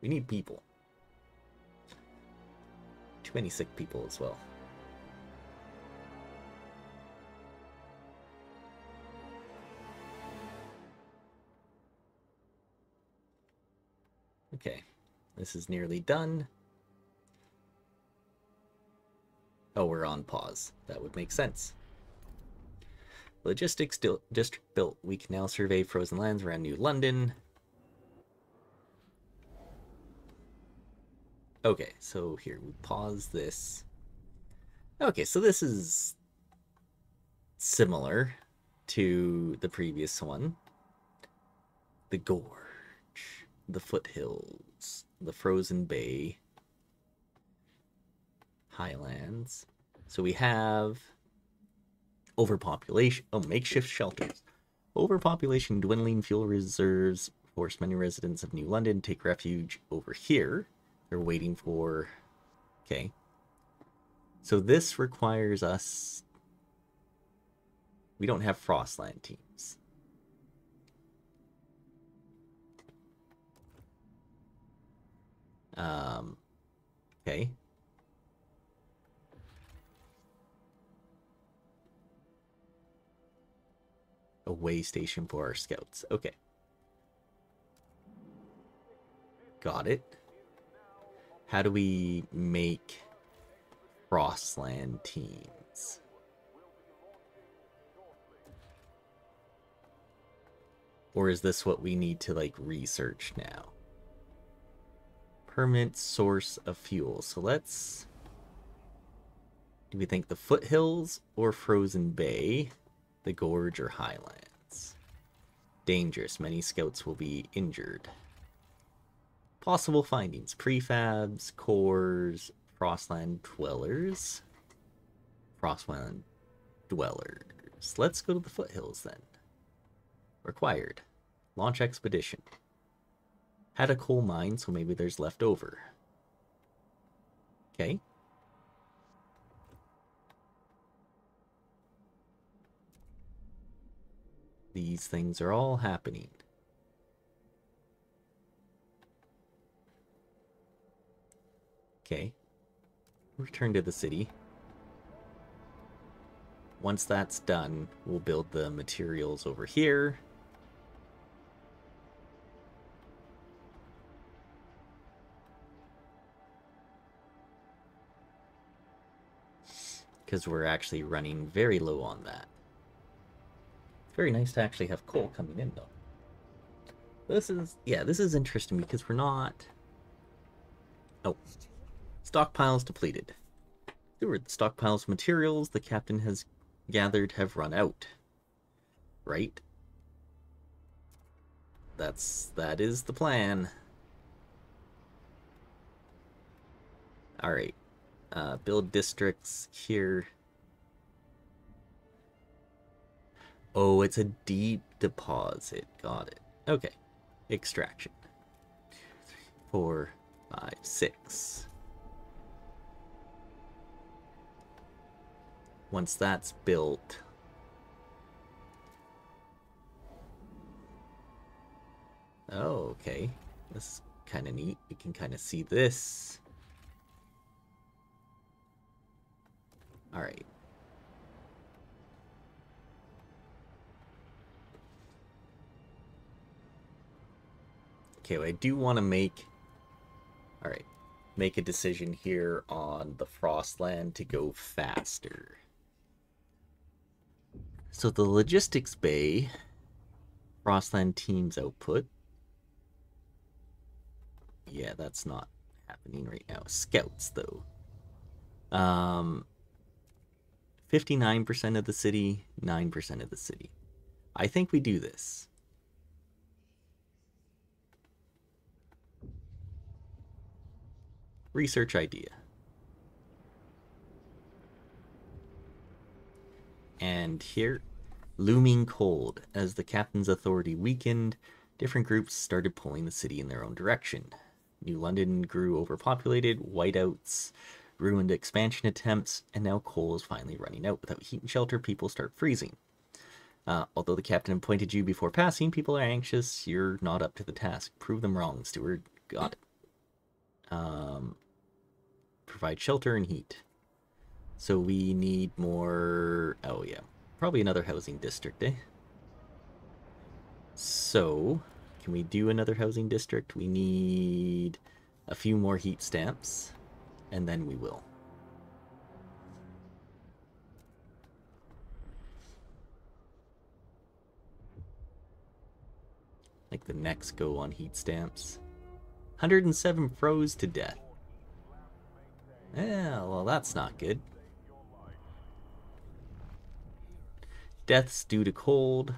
We need people. Too many sick people as well. Okay, this is nearly done. Oh, we're on pause. That would make sense. Logistics district built. We can now survey frozen lands around New London. Okay, so here we pause this. Okay, so this is similar to the previous one. The Gorge, the foothills, the frozen bay, highlands. So we have overpopulation, oh, makeshift shelters. Overpopulation, dwindling fuel reserves force many residents of New London take refuge over here. They're waiting for, okay. So this requires us, we don't have Frostland teams. Um, okay. a way station for our scouts. Okay. Got it. How do we make Frostland teams? Or is this what we need to like research now? Permanent source of fuel. So let's... Do we think the foothills or Frozen Bay? the gorge or highlands. Dangerous, many scouts will be injured. Possible findings, prefabs, cores, Frostland dwellers. Frostland dwellers. Let's go to the foothills then. Required. Launch expedition. Had a coal mine, so maybe there's left over. Okay. These things are all happening. Okay. Return to the city. Once that's done, we'll build the materials over here. Because we're actually running very low on that. Very nice to actually have coal coming in, though. This is, yeah, this is interesting because we're not... Oh. Stockpiles depleted. The stockpiles materials the captain has gathered have run out. Right? That's, that is the plan. Alright. Uh, build districts here. Oh, it's a deep deposit. Got it. Okay. Extraction. Four, five, six. Once that's built, Oh, okay. This is kind of neat. We can kind of see this. Alright. Okay, well, I do want to make... Alright. Make a decision here on the Frostland to go faster. So the logistics bay, Frostland team's output. Yeah, that's not happening right now. Scouts, though. Um, 59% of the city, 9% of the city. I think we do this. Research idea. And here, looming cold. As the captain's authority weakened, different groups started pulling the city in their own direction. New London grew overpopulated, whiteouts ruined expansion attempts, and now coal is finally running out. Without heat and shelter, people start freezing. Uh, although the captain appointed you before passing, people are anxious. You're not up to the task. Prove them wrong, steward. Got it. Um, provide shelter and heat. So we need more... Oh, yeah. Probably another housing district, eh? So, can we do another housing district? We need a few more heat stamps, and then we will. Like the next go on heat stamps. 107 froze to death. Yeah, well, that's not good. Deaths due to cold.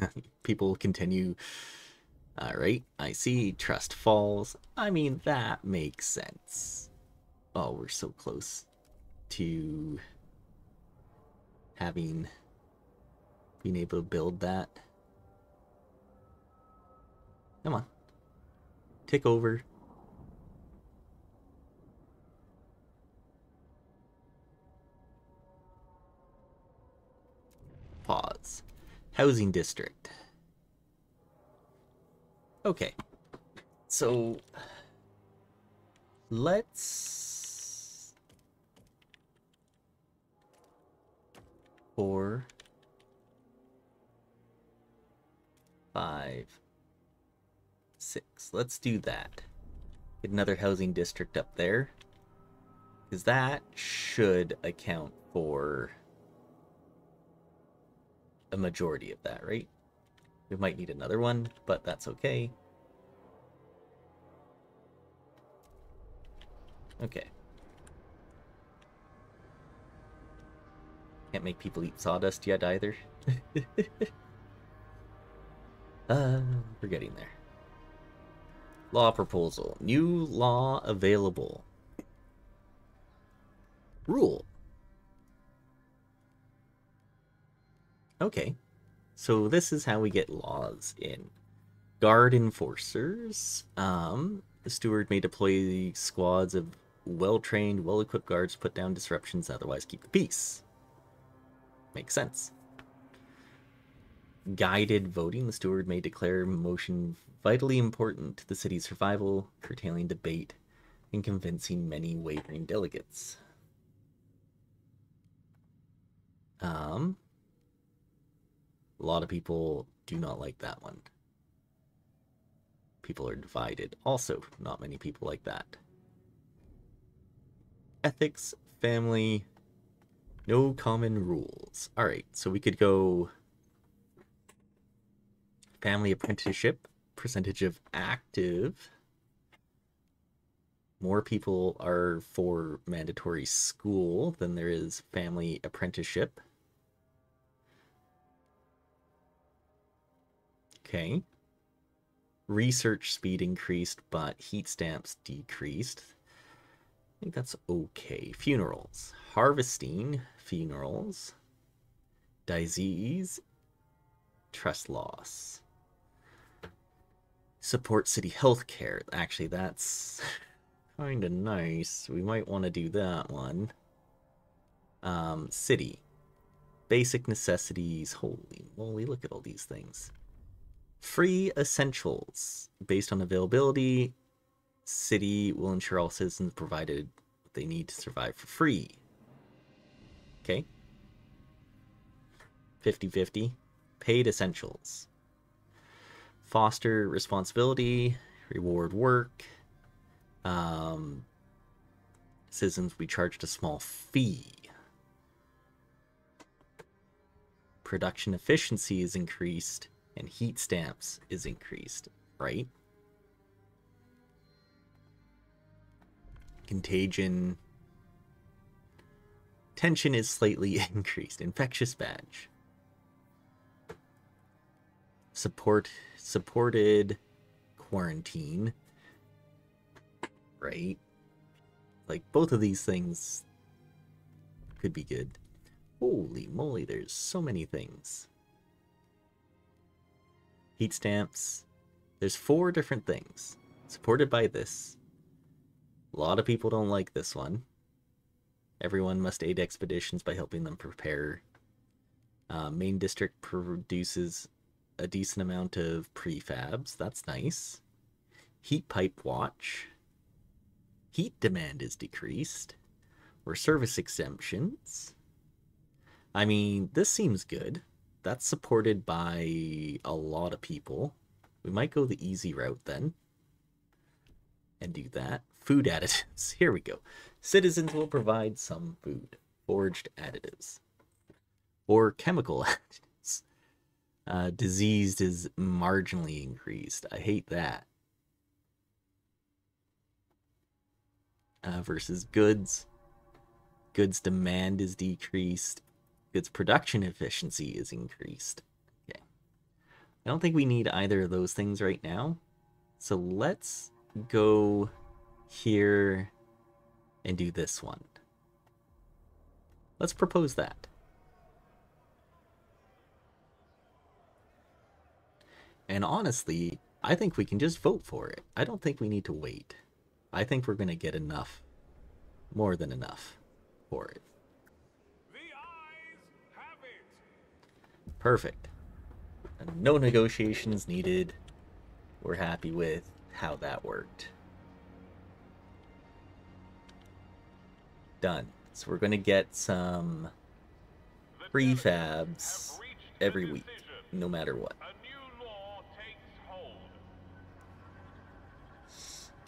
People continue. Alright, I see. Trust falls. I mean, that makes sense. Oh, we're so close to having being able to build that. Come on. Tick over. Pause. Housing district. Okay. So let's four five six. Let's do that. Get another housing district up there. Because that should account for a majority of that, right? We might need another one, but that's okay. Okay. Can't make people eat sawdust yet either. uh, we're getting there. Law proposal. New law available. Rule. Okay. So this is how we get laws in. Guard enforcers. Um, the steward may deploy squads of well-trained, well-equipped guards put down disruptions otherwise keep the peace. Makes sense. Guided voting. The steward may declare motion vitally important to the city's survival, curtailing debate and convincing many wavering delegates. Um, a lot of people do not like that one. People are divided. Also, not many people like that. Ethics, family, no common rules. Alright, so we could go family apprenticeship, percentage of active. More people are for mandatory school than there is family apprenticeship. Okay. Research speed increased, but heat stamps decreased. I think that's okay. Funerals. Harvesting funerals. Disease. Trust loss. Support city healthcare. Actually, that's kind of nice. We might want to do that one. Um, city. Basic necessities. Holy moly, look at all these things. Free essentials. Based on availability, city will ensure all citizens provided what they need to survive for free. Okay. 50-50. Paid essentials. Foster responsibility, reward work. Um, citizens be charged a small fee. production efficiency is increased and heat stamps is increased, right? Contagion. Tension is slightly increased. Infectious badge. Support supported quarantine. Right? Like both of these things could be good. Holy moly, there's so many things. Heat stamps. There's four different things. Supported by this. A lot of people don't like this one. Everyone must aid expeditions by helping them prepare. Uh, main district produces a decent amount of prefabs. That's nice. Heat pipe watch. Heat demand is decreased. Or service exemptions. I mean, this seems good. That's supported by a lot of people. We might go the easy route then. And do that. Food additives. Here we go. Citizens will provide some food. Forged additives. Or chemical additives. Uh, diseased is marginally increased. I hate that. Uh, versus goods. Goods demand is decreased Goods production efficiency is increased. Okay. I don't think we need either of those things right now. So let's go here and do this one. Let's propose that. And honestly, I think we can just vote for it. I don't think we need to wait. I think we're going to get enough, more than enough for it. Perfect. No negotiations needed. We're happy with how that worked. Done. So we're going to get some prefabs every week, no matter what.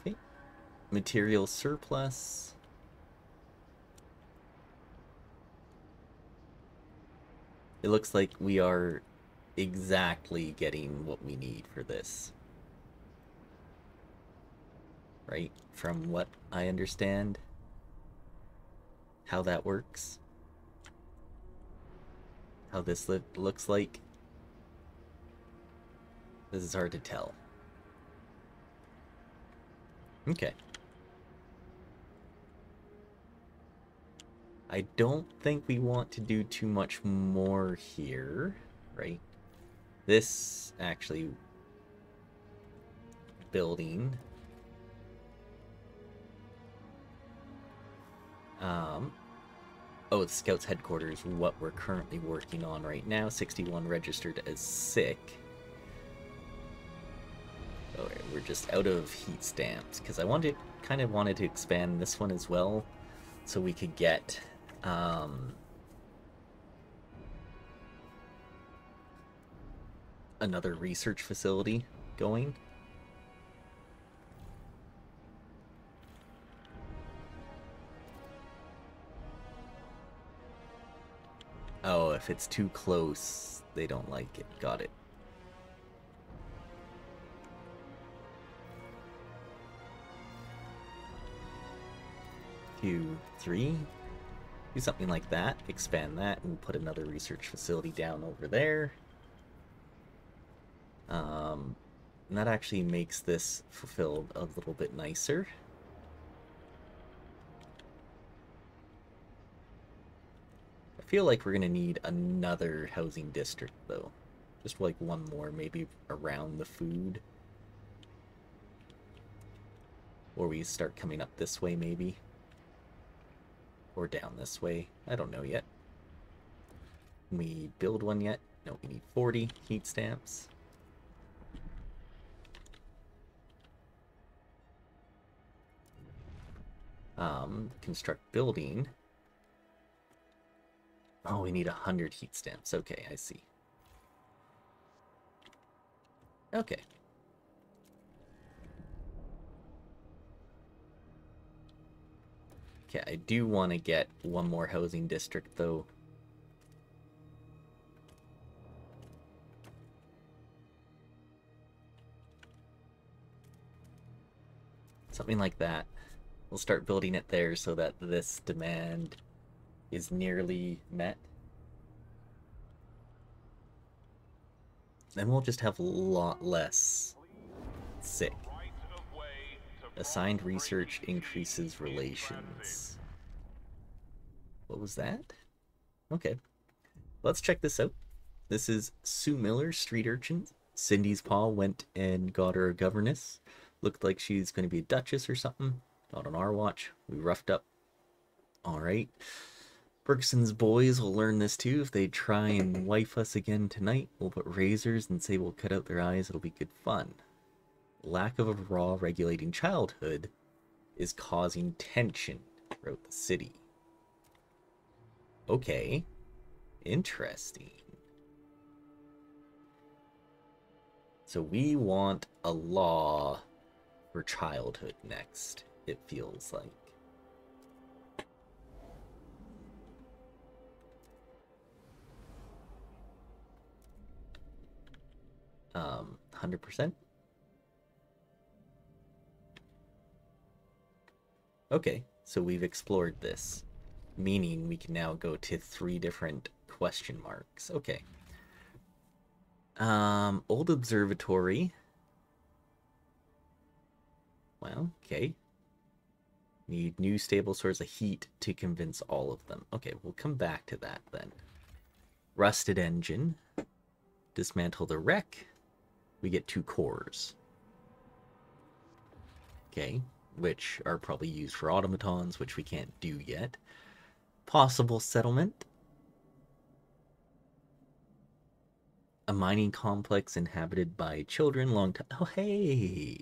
Okay. Material surplus. It looks like we are exactly getting what we need for this. Right? From what I understand. How that works. How this lo looks like. This is hard to tell. Okay. I don't think we want to do too much more here, right? This actually building um oh the scouts headquarters what we're currently working on right now 61 registered as sick oh, we're just out of heat stamps because I wanted kind of wanted to expand this one as well so we could get um, another research facility going. Oh, if it's too close, they don't like it. Got it. Two, three, do something like that, expand that, and put another research facility down over there. Um, and that actually makes this fulfilled a little bit nicer. Feel like we're going to need another housing district, though. Just like one more, maybe around the food. Or we start coming up this way, maybe. Or down this way. I don't know yet. Can we build one yet? No, we need 40 heat stamps. Um, construct building. Oh, we need 100 heat stamps. Okay, I see. Okay. Okay, I do want to get one more housing district, though. Something like that. We'll start building it there so that this demand is nearly met. Then we'll just have a lot less sick. Assigned research increases relations. What was that? Okay. Let's check this out. This is Sue Miller, Street Urchin. Cindy's paw went and got her a governess. Looked like she's going to be a duchess or something. Not on our watch. We roughed up. Alright. Bergson's boys will learn this too. If they try and wife us again tonight, we'll put razors and say we'll cut out their eyes. It'll be good fun. Lack of a raw regulating childhood is causing tension throughout the city. Okay. Interesting. So we want a law for childhood next, it feels like. Um, 100%? Okay, so we've explored this, meaning we can now go to three different question marks. Okay. Um, old observatory. Well, okay. Need new stable source of heat to convince all of them. Okay, we'll come back to that then. Rusted engine. Dismantle the wreck. We get two cores. Okay, which are probably used for automatons, which we can't do yet. Possible settlement. A mining complex inhabited by children long time. Oh, hey!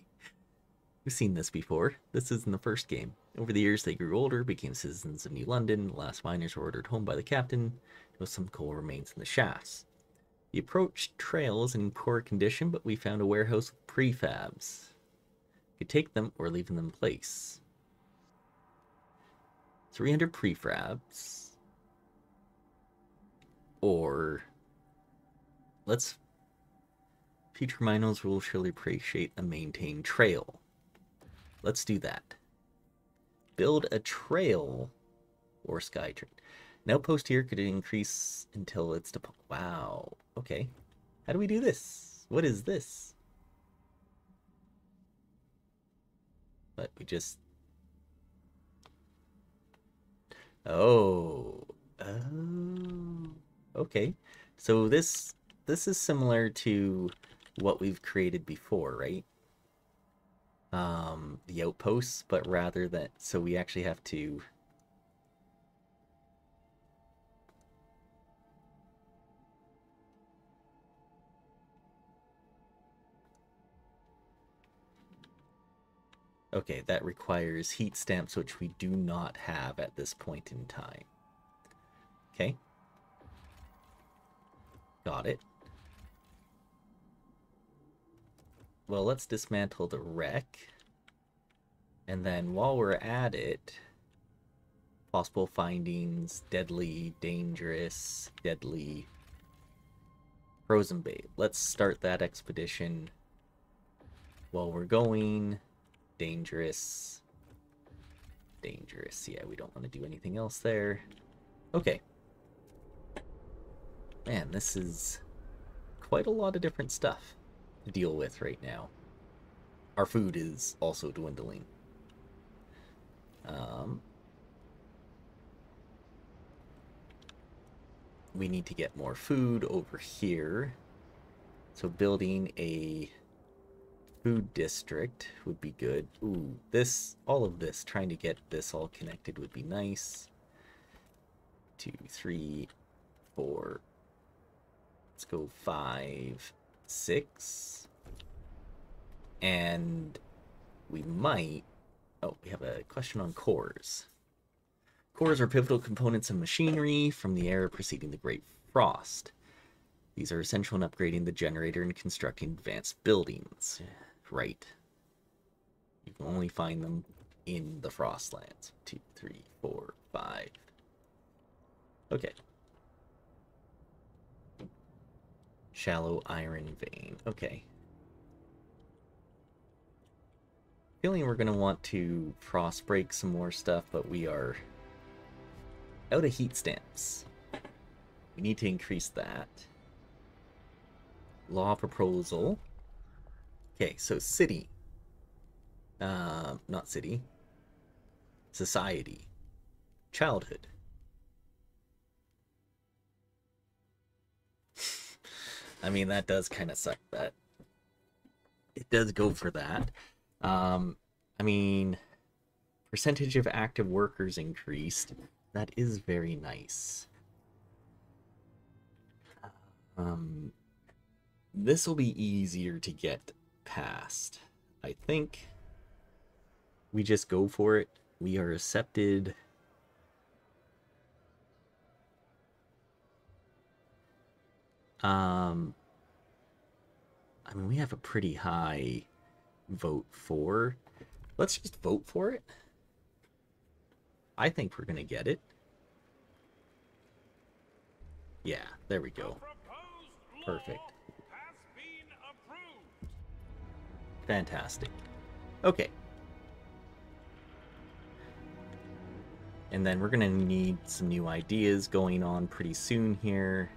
We've seen this before. This is in the first game. Over the years, they grew older, became citizens of New London. The last miners were ordered home by the captain, with some coal remains in the shafts. The approach trail is in poor condition, but we found a warehouse with prefabs could take them or leave them in place. 300 prefabs. Or let's future miners will surely appreciate a maintained trail. Let's do that. Build a trail or skytrain. Now post here could increase until it's deployed. Wow. Okay. How do we do this? What is this? but we just oh oh okay so this this is similar to what we've created before right um the outposts but rather that so we actually have to Okay, that requires heat stamps, which we do not have at this point in time. Okay. Got it. Well, let's dismantle the wreck. And then while we're at it, possible findings, deadly, dangerous, deadly, Frozen Bay. Let's start that expedition while we're going dangerous. Dangerous. Yeah, we don't want to do anything else there. Okay. Man, this is quite a lot of different stuff to deal with right now. Our food is also dwindling. Um, we need to get more food over here. So building a food district would be good. Ooh, this, all of this, trying to get this all connected would be nice. Two, three, four. Let's go five, six. And we might... Oh, we have a question on cores. Cores are pivotal components of machinery from the era preceding the Great Frost. These are essential in upgrading the generator and constructing advanced buildings right. You can only find them in the Frostlands. Two, three, four, five. Okay. Shallow iron vein. Okay. Feeling we're going to want to frost break some more stuff, but we are out of heat stamps. We need to increase that. Law proposal. Okay, so city. Uh, not city. Society. Childhood. I mean, that does kind of suck that it does go for that. Um, I mean, percentage of active workers increased. That is very nice. Um, this will be easier to get past. I think we just go for it. We are accepted. Um, I mean, we have a pretty high vote for. Let's just vote for it. I think we're going to get it. Yeah, there we go. Perfect. Fantastic. Okay. And then we're going to need some new ideas going on pretty soon here.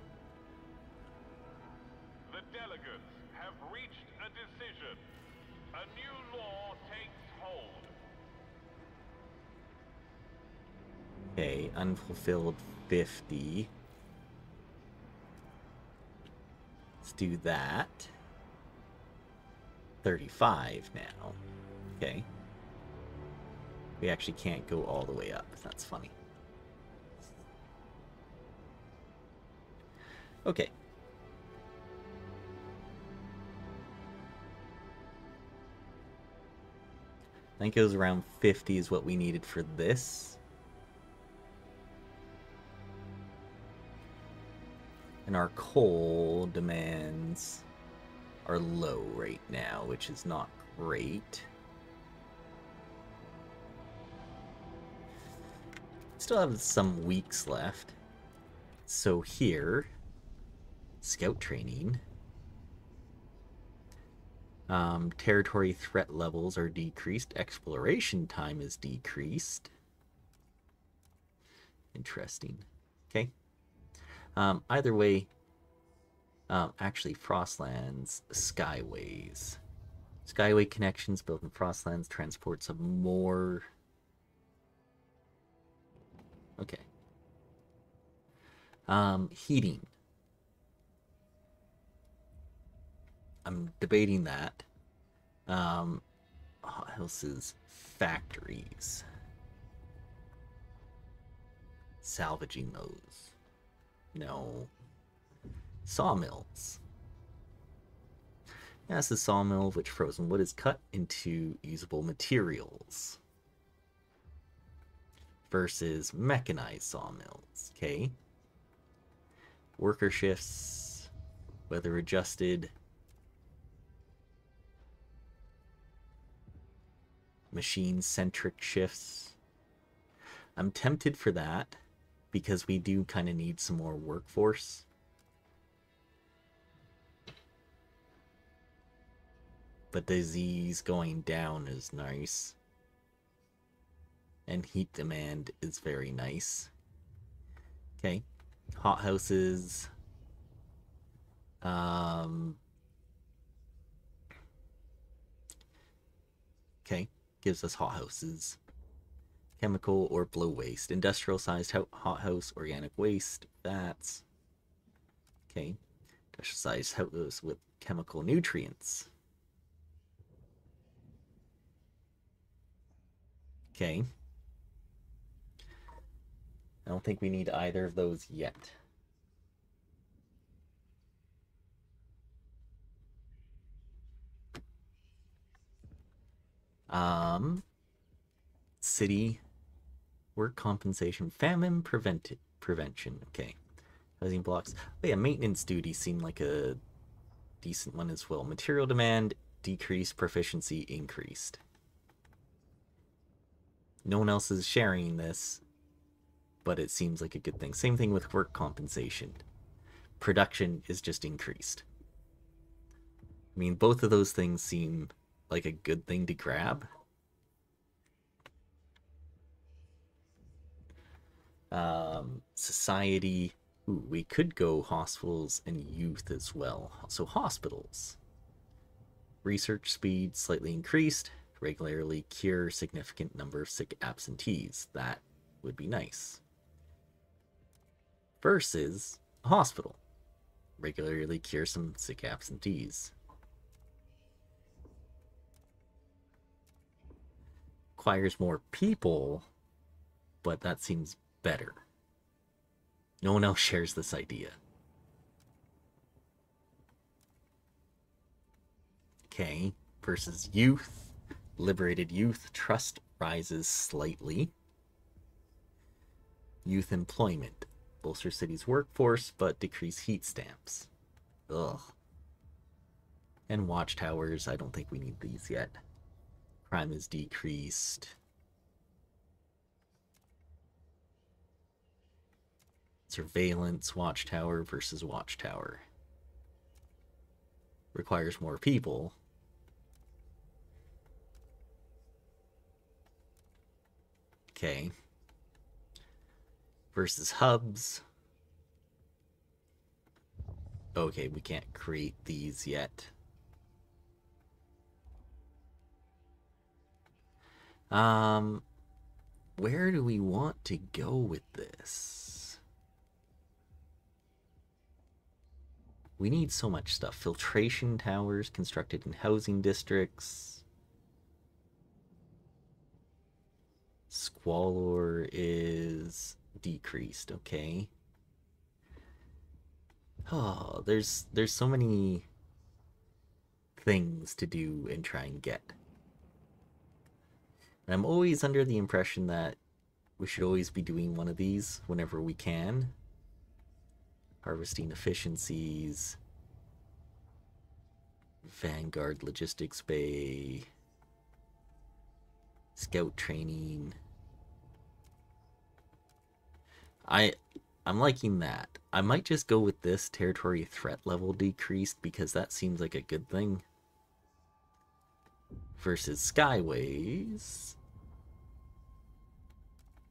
The delegates have reached a decision. A new law takes hold. Okay, unfulfilled 50. Let's do that. 35 now. Okay. We actually can't go all the way up. That's funny. Okay. I think it was around 50 is what we needed for this. And our coal demands are low right now, which is not great. Still have some weeks left. So here, scout training. Um, territory threat levels are decreased. Exploration time is decreased. Interesting. Okay. Um, either way, um, actually, Frostlands Skyways. Skyway connections built in Frostlands transports of more. Okay. Um, heating. I'm debating that. Um, hot houses, factories. Salvaging those. No. Sawmills. That's a sawmill which frozen wood is cut into usable materials. Versus mechanized sawmills. Okay. Worker shifts, weather adjusted. Machine centric shifts. I'm tempted for that because we do kind of need some more workforce. But disease going down is nice. And heat demand is very nice. Okay. Hot houses. Um. Okay. Gives us hot houses chemical or blow waste, industrial sized hothouse, organic waste, fats. Okay, industrial sized hothouse with chemical nutrients. Okay. I don't think we need either of those yet. Um, city Work compensation, famine prevent prevention. Okay, housing blocks. Oh yeah, maintenance duty seemed like a decent one as well. Material demand decreased, proficiency increased no one else is sharing this, but it seems like a good thing. Same thing with work compensation. Production is just increased. I mean, both of those things seem like a good thing to grab. Um, society. Ooh, we could go hospitals and youth as well. So hospitals. Research speed slightly increased. Regularly cure significant number of sick absentees. That would be nice. Versus a hospital. Regularly cure some sick absentees. Requires more people, but that seems better. No one else shares this idea. Okay, versus youth. Liberated youth trust rises slightly. Youth employment. Bolster city's workforce, but decrease heat stamps. Ugh. And watchtowers, I don't think we need these yet. Crime is decreased. Surveillance watchtower versus watchtower. Requires more people. Okay. Versus hubs. Okay, we can't create these yet. Um, where do we want to go with this? We need so much stuff. Filtration towers constructed in housing districts. Squalor is decreased, okay. Oh, there's there's so many things to do and try and get. And I'm always under the impression that we should always be doing one of these whenever we can. Harvesting efficiencies. Vanguard Logistics Bay. Scout training. I I'm liking that. I might just go with this territory threat level decreased because that seems like a good thing. Versus Skyways.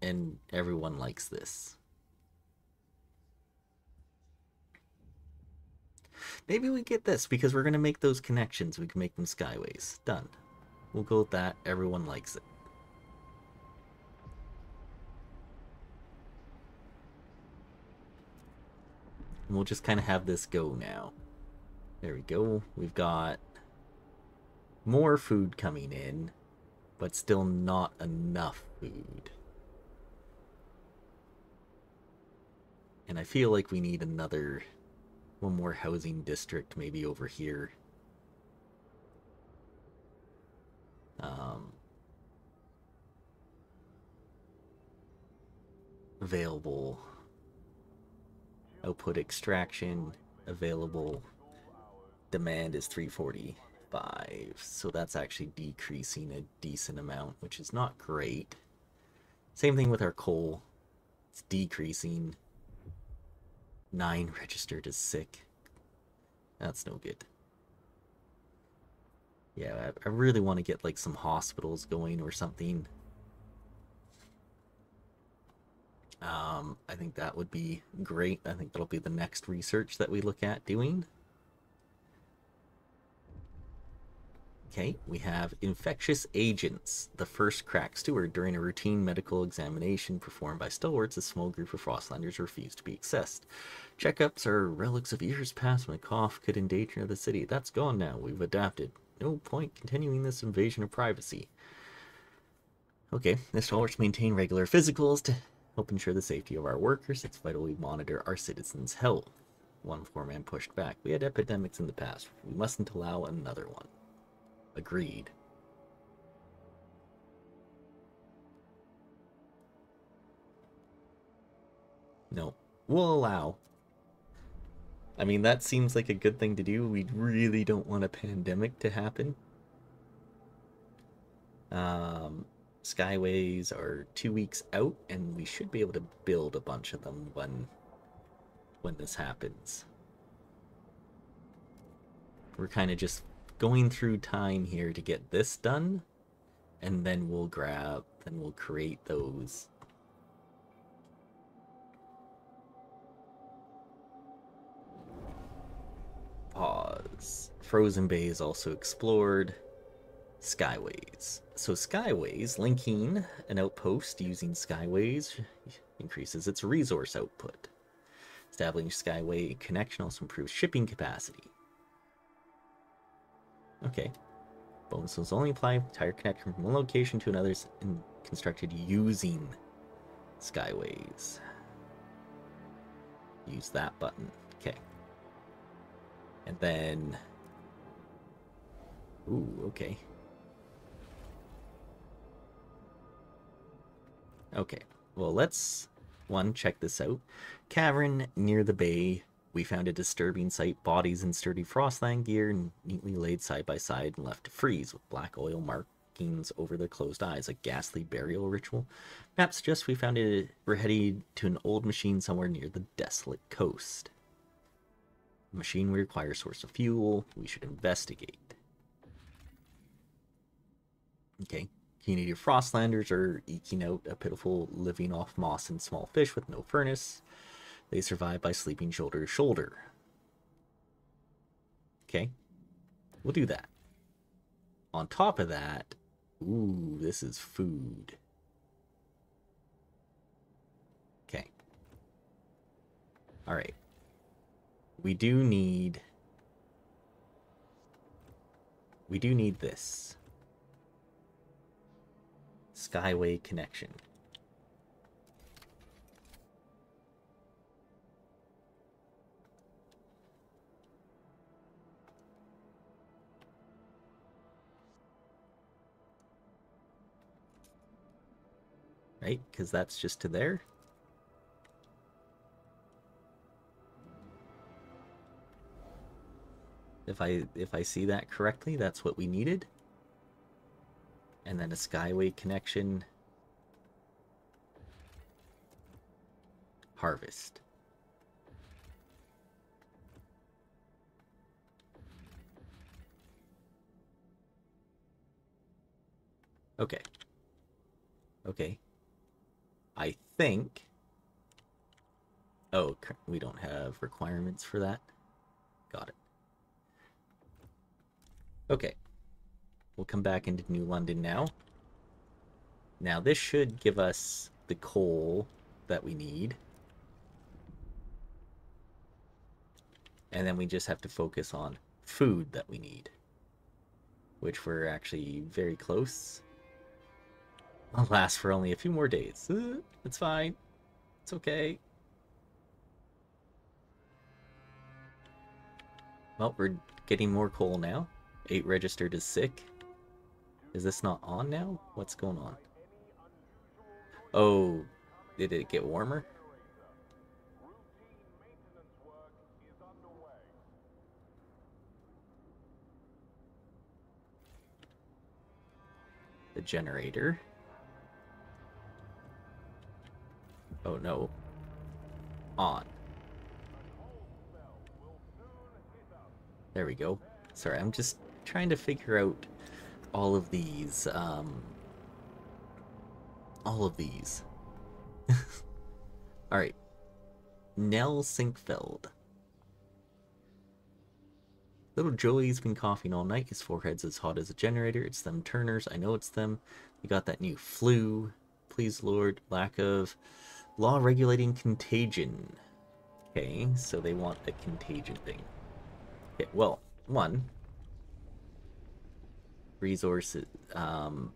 And everyone likes this. Maybe we get this because we're going to make those connections. We can make them Skyways. Done. We'll go with that. Everyone likes it. And we'll just kind of have this go now. There we go. We've got more food coming in, but still not enough food. And I feel like we need another, one more housing district maybe over here. Um, available output extraction available. Demand is 345 so that's actually decreasing a decent amount which is not great. Same thing with our coal. It's decreasing. Nine registered as sick. That's no good. Yeah I really want to get like some hospitals going or something Um, I think that would be great. I think that'll be the next research that we look at doing. Okay, we have infectious agents. The first crack steward during a routine medical examination performed by stalwarts, a small group of Frostlanders refused to be accessed. Checkups are relics of years past when a cough could endanger the city. That's gone now. We've adapted. No point continuing this invasion of privacy. Okay, the stalwarts maintain regular physicals to help ensure the safety of our workers. It's vital we monitor our citizens' health. One foreman pushed back. We had epidemics in the past. We mustn't allow another one. Agreed. No, we'll allow. I mean, that seems like a good thing to do. We really don't want a pandemic to happen. Um, Skyways are two weeks out, and we should be able to build a bunch of them when when this happens. We're kind of just going through time here to get this done, and then we'll grab, then we'll create those. Pause. Frozen Bay is also explored. Skyways. So Skyways, linking an outpost using Skyways increases its resource output. Establishing Skyway connection also improves shipping capacity. Okay. Bonuses only apply if tire connection from one location to another constructed using Skyways. Use that button. Okay. And then. Ooh, okay. Okay. Well, let's one check this out. Cavern near the bay. We found a disturbing sight: bodies in sturdy frostland gear, neatly laid side by side and left to freeze, with black oil markings over their closed eyes. A ghastly burial ritual. Map suggests we found it. We're headed to an old machine somewhere near the desolate coast. Machine we require source of fuel. We should investigate. Okay. Community of Frostlanders are eking out a pitiful living off moss and small fish with no furnace. They survive by sleeping shoulder to shoulder. Okay. We'll do that. On top of that, ooh, this is food. Okay. All right. We do need we do need this. Skyway connection. Right? Because that's just to there. If I if I see that correctly, that's what we needed and then a skyway connection. Harvest. Okay. Okay. I think oh we don't have requirements for that. Got it. Okay We'll come back into New London now. Now this should give us the coal that we need. And then we just have to focus on food that we need. Which we're actually very close. I'll last for only a few more days. Uh, it's fine. It's okay. Well, we're getting more coal now. Eight registered as sick. Is this not on now? What's going on? Oh, did it get warmer? The generator. Oh no. On. There we go. Sorry, I'm just trying to figure out all of these, um, all of these. Alright. Nell Sinkfeld. Little Joey's been coughing all night. His forehead's as hot as a generator. It's them Turners. I know it's them. We got that new flu. Please, Lord. Lack of law regulating contagion. Okay, so they want a contagion thing. Okay, well, one, resources um,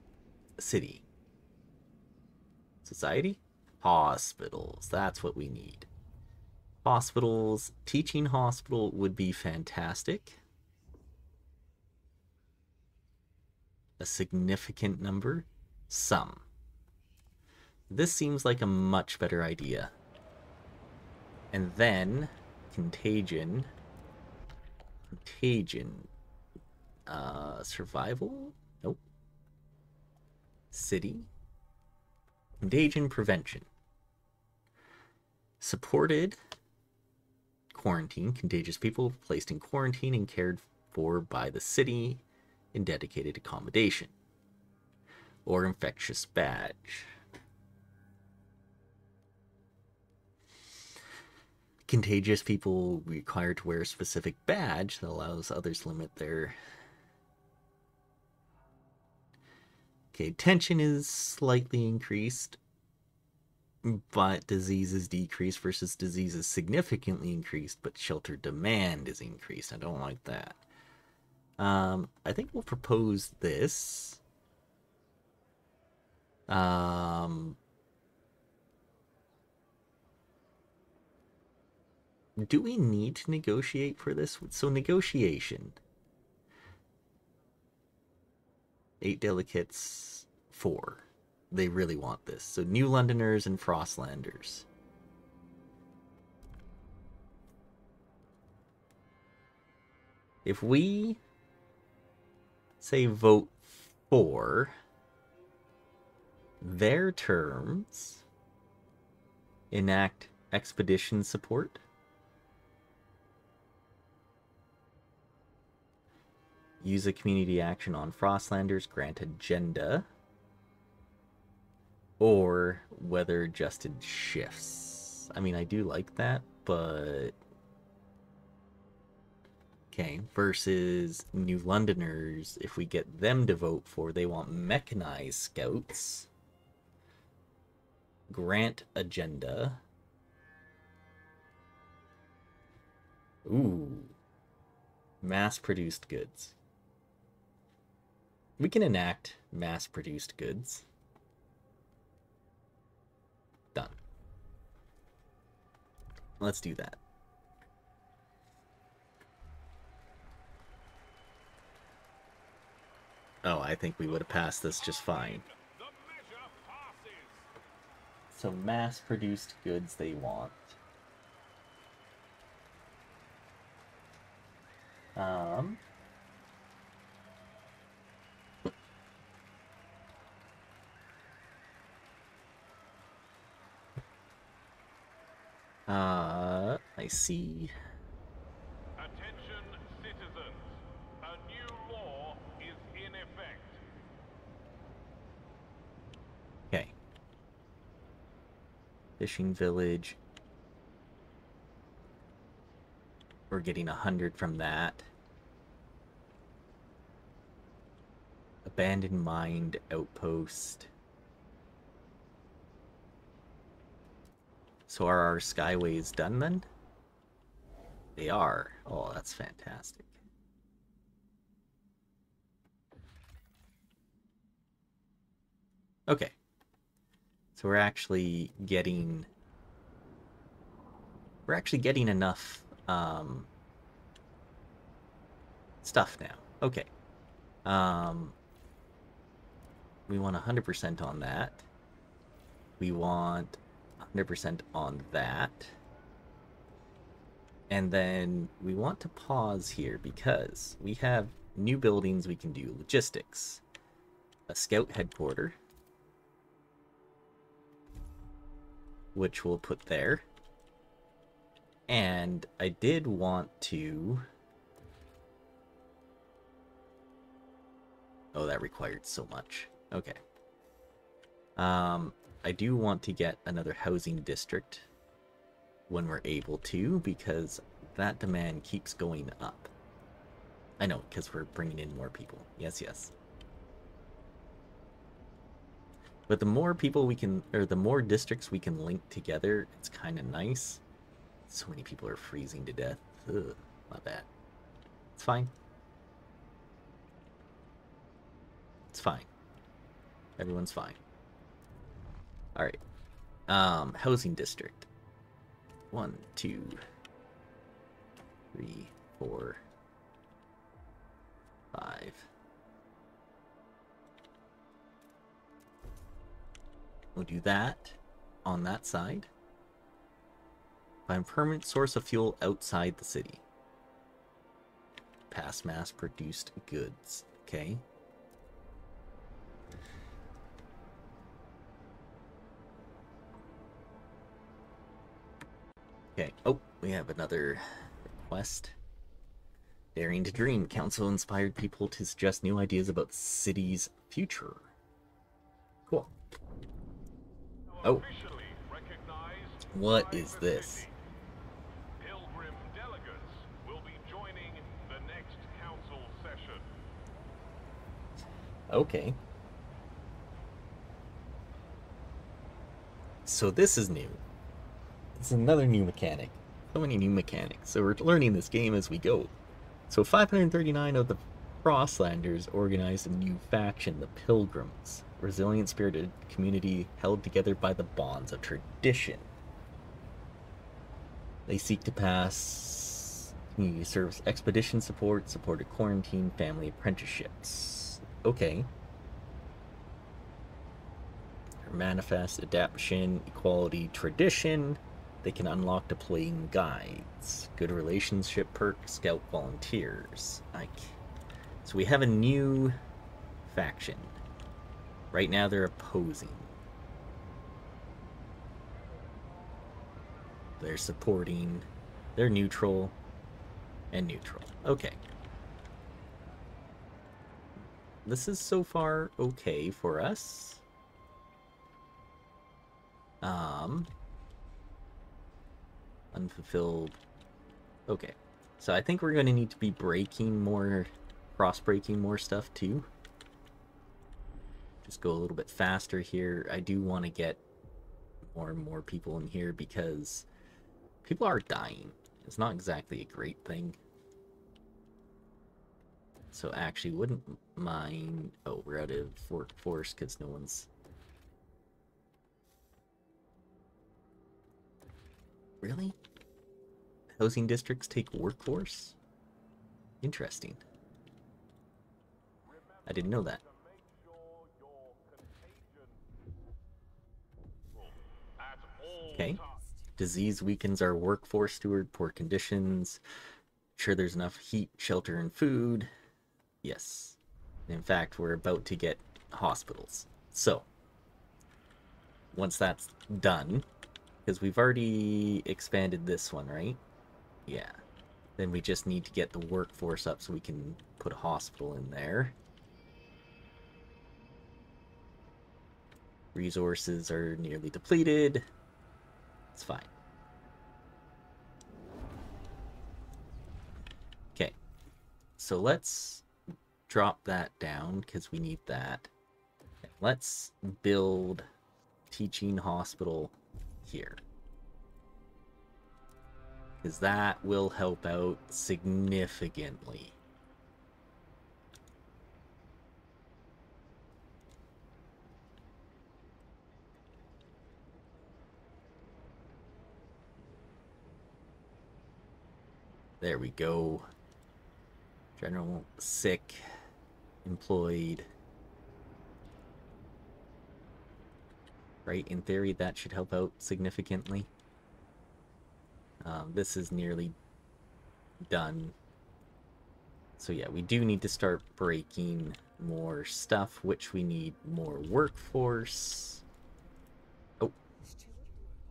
city. Society? Hospitals. That's what we need. Hospitals. Teaching hospital would be fantastic. A significant number? Some. This seems like a much better idea. And then contagion. Contagion uh, survival? Nope. City. Contagion prevention. Supported quarantine. Contagious people placed in quarantine and cared for by the city in dedicated accommodation. Or infectious badge. contagious people required to wear a specific badge that allows others limit their okay tension is slightly increased but disease is decreased versus disease is significantly increased but shelter demand is increased i don't like that um i think we'll propose this um do we need to negotiate for this? So negotiation. Eight delegates, four. They really want this. So New Londoners and Frostlanders. If we say vote for their terms, enact expedition support. Use a community action on Frostlanders, grant agenda, or weather adjusted shifts. I mean, I do like that, but. Okay, versus New Londoners, if we get them to vote for, they want mechanized scouts. Grant agenda. Ooh. Mass produced goods. We can enact mass produced goods. Done. Let's do that. Oh, I think we would have passed this just fine. So mass produced goods they want. Um Uh, I see. Attention, citizens. A new law is in effect. Okay. Fishing village. We're getting a hundred from that. Abandoned Mind Outpost. So are our skyways done then? They are. Oh, that's fantastic. Okay. So we're actually getting we're actually getting enough um, stuff now. Okay. Um, we want 100% on that. We want 100% on that. And then we want to pause here because we have new buildings we can do. Logistics. A scout headquarter. Which we'll put there. And I did want to... Oh, that required so much. Okay. Um, I do want to get another housing district when we're able to, because that demand keeps going up. I know, because we're bringing in more people. Yes, yes. But the more people we can, or the more districts we can link together, it's kind of nice. So many people are freezing to death. Ugh, not bad. It's fine. It's fine. Everyone's fine. Alright. Um, housing district. One, two, three, four, five. We'll do that on that side. Find permanent source of fuel outside the city. Past mass produced goods. Okay. Okay. Oh, we have another request. Daring to Dream Council inspired people to suggest new ideas about the city's future. Cool. Oh. What is this? Okay. So this is new. It's another new mechanic. So many new mechanics. So we're learning this game as we go. So 539 of the Frostlanders organized a new faction, the Pilgrims. Resilient spirited community held together by the bonds of tradition. They seek to pass community service expedition support, supported quarantine, family apprenticeships. Okay. Manifest, adaptation, equality, tradition. They can unlock deploying guides. Good relationship perk, scout volunteers. Like, so we have a new faction. Right now they're opposing. They're supporting. They're neutral. And neutral. Okay. This is so far okay for us. Um, unfulfilled. Okay. So I think we're going to need to be breaking more, cross-breaking more stuff too. Just go a little bit faster here. I do want to get more and more people in here because people are dying. It's not exactly a great thing. So actually wouldn't mind... Oh, we're out of workforce because no one's... Really? Housing districts take workforce? Interesting. I didn't know that. Okay. Disease weakens our workforce steward, poor conditions. Sure there's enough heat, shelter, and food. Yes. In fact, we're about to get hospitals. So, once that's done, because we've already expanded this one, right? Yeah. Then we just need to get the workforce up so we can put a hospital in there. Resources are nearly depleted. It's fine. Okay. So let's drop that down because we need that. Let's build teaching hospital here. Because that will help out significantly. There we go. General sick, employed. Right, in theory that should help out significantly. Um, this is nearly done. So yeah, we do need to start breaking more stuff, which we need more workforce. Oh.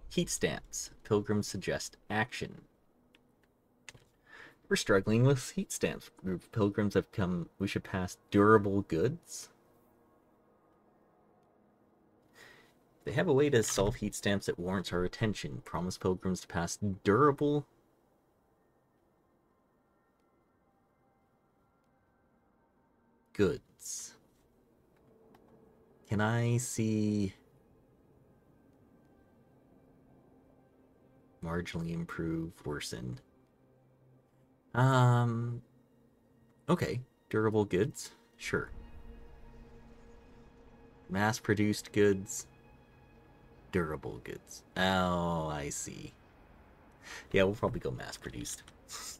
Heat stamps. Pilgrims suggest action. We're struggling with heat stamps. Pilgrims have come. We should pass durable goods. They have a way to solve heat stamps that warrants our attention. Promise pilgrims to pass durable goods. Can I see marginally improve, worsen? Um, okay. Durable goods? Sure. Mass-produced goods? Durable goods. Oh, I see. Yeah, we'll probably go mass-produced.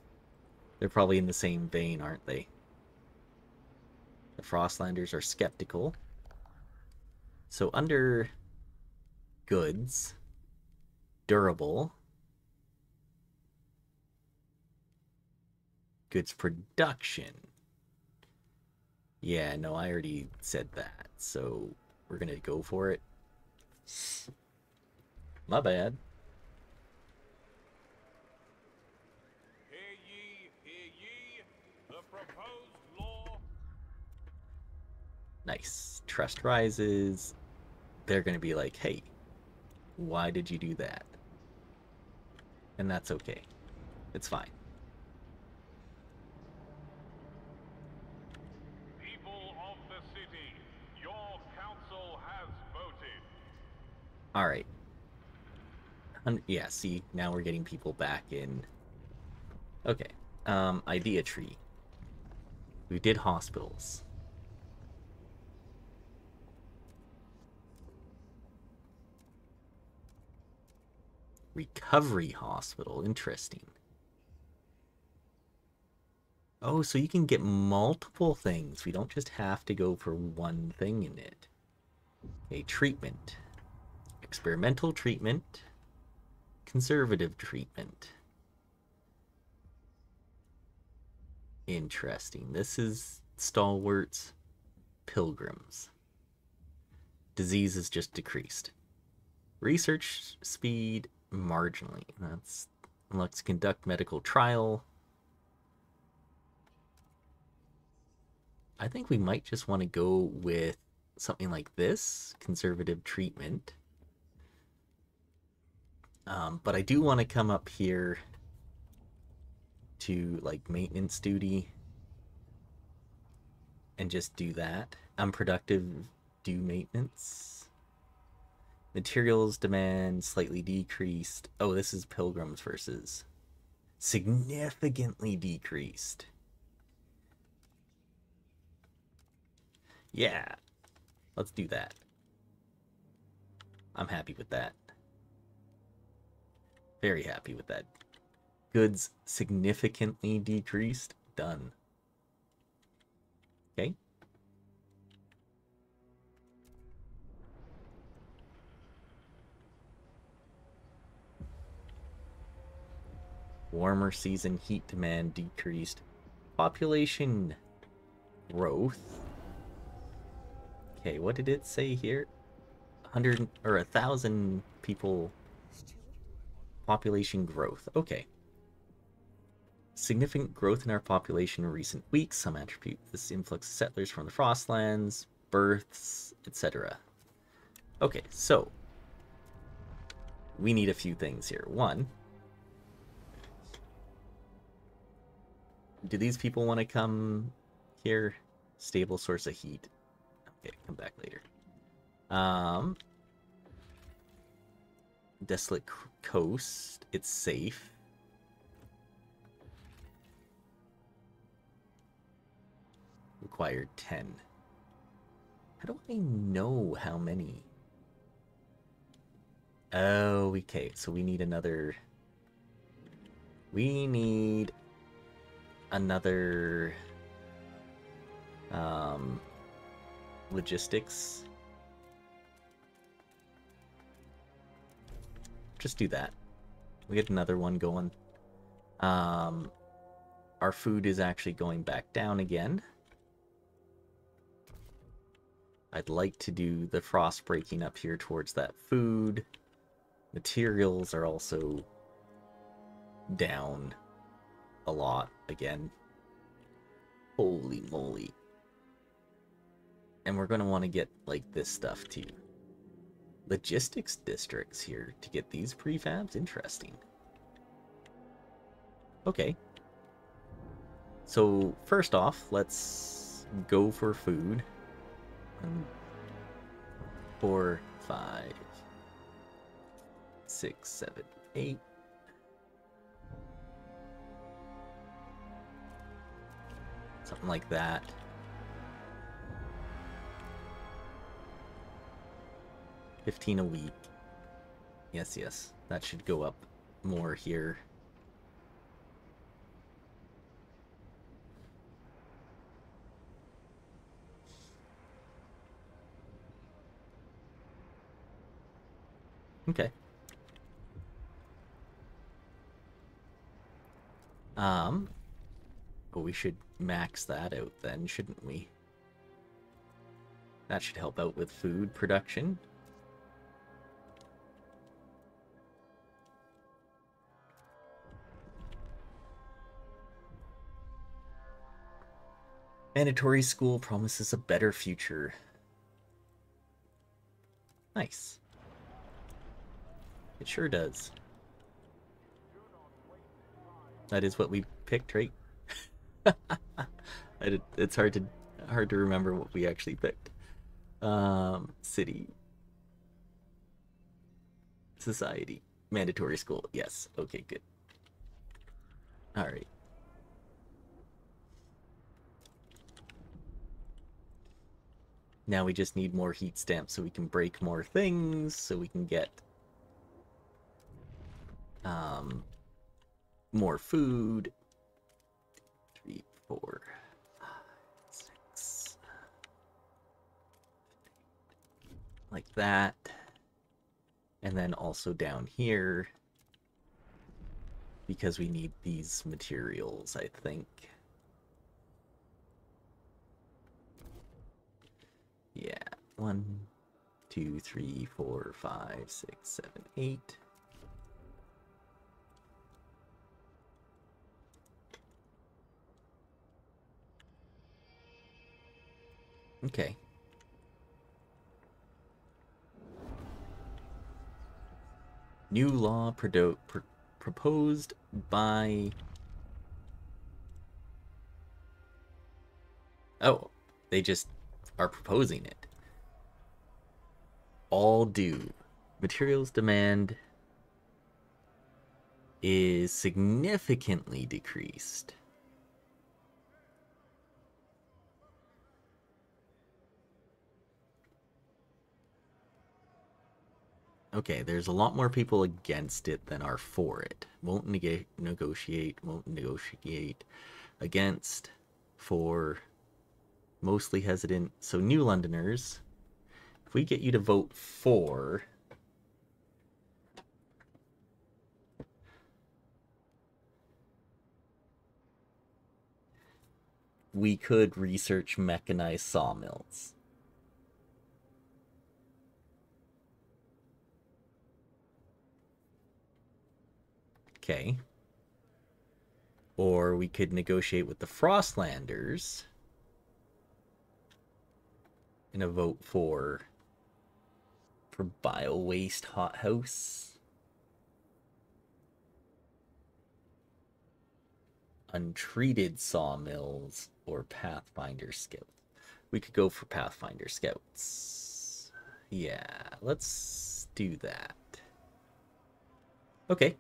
They're probably in the same vein, aren't they? The Frostlanders are skeptical. So under goods, durable, goods production. Yeah, no, I already said that, so we're gonna go for it. My bad. Hear ye, hear ye, the proposed law. Nice. Trust rises. They're gonna be like, hey, why did you do that? And that's okay. It's fine. People of the city, All right. Yeah, see, now we're getting people back in. Okay. Um, idea tree. We did hospitals. Recovery hospital. Interesting. Oh, so you can get multiple things. We don't just have to go for one thing in it. A treatment. Experimental treatment. Conservative treatment. Interesting. This is stalwarts, pilgrims. Disease is just decreased. Research speed marginally. That's let's conduct medical trial. I think we might just want to go with something like this conservative treatment. Um, but I do want to come up here to like maintenance duty and just do that. Unproductive do maintenance. Materials demand slightly decreased. Oh, this is pilgrims versus significantly decreased. Yeah, let's do that. I'm happy with that. Very happy with that. Goods significantly decreased. Done. Okay. Warmer season heat demand decreased. Population growth. Okay, what did it say here? 100 or a thousand people population growth. Okay. Significant growth in our population in recent weeks. Some attribute this influx of settlers from the Frostlands, births, etc. Okay, so we need a few things here. One, do these people want to come here? Stable source of heat. Okay, come back later. Um, desolate coast. It's safe. Required 10. How do I know how many? Oh, okay. So we need another... We need another... Um, logistics. Just do that. We get another one going. Um, our food is actually going back down again. I'd like to do the frost breaking up here towards that food. Materials are also down a lot again. Holy moly. And we're going to want to get like this stuff too. Logistics districts here to get these prefabs? Interesting. Okay. So first off, let's go for food. Um, four, five, six, seven, eight. Something like that. Fifteen a week. Yes, yes. That should go up more here. Okay. Um, but we should max that out then, shouldn't we? That should help out with food production. Mandatory school promises a better future. Nice. It sure does. That is what we picked, right? it's hard to hard to remember what we actually picked. Um, city. society. Mandatory school. Yes. Okay, good. All right. Now we just need more heat stamps so we can break more things, so we can get um, more food. Three, four, five, six. Like that. And then also down here, because we need these materials, I think. Yeah, one, two, three, four, five, six, seven, eight. Okay. New law prodo- pr- proposed by. Oh, they just are proposing it. All due. Materials demand is significantly decreased. Okay, there's a lot more people against it than are for it. Won't neg- negotiate, won't negotiate against, for, mostly hesitant. So, New Londoners, if we get you to vote for, we could research mechanized sawmills. Okay. Or we could negotiate with the Frostlanders in a vote for for bio waste hothouse. Untreated sawmills or Pathfinder Scout. We could go for Pathfinder Scouts. Yeah, let's do that. Okay.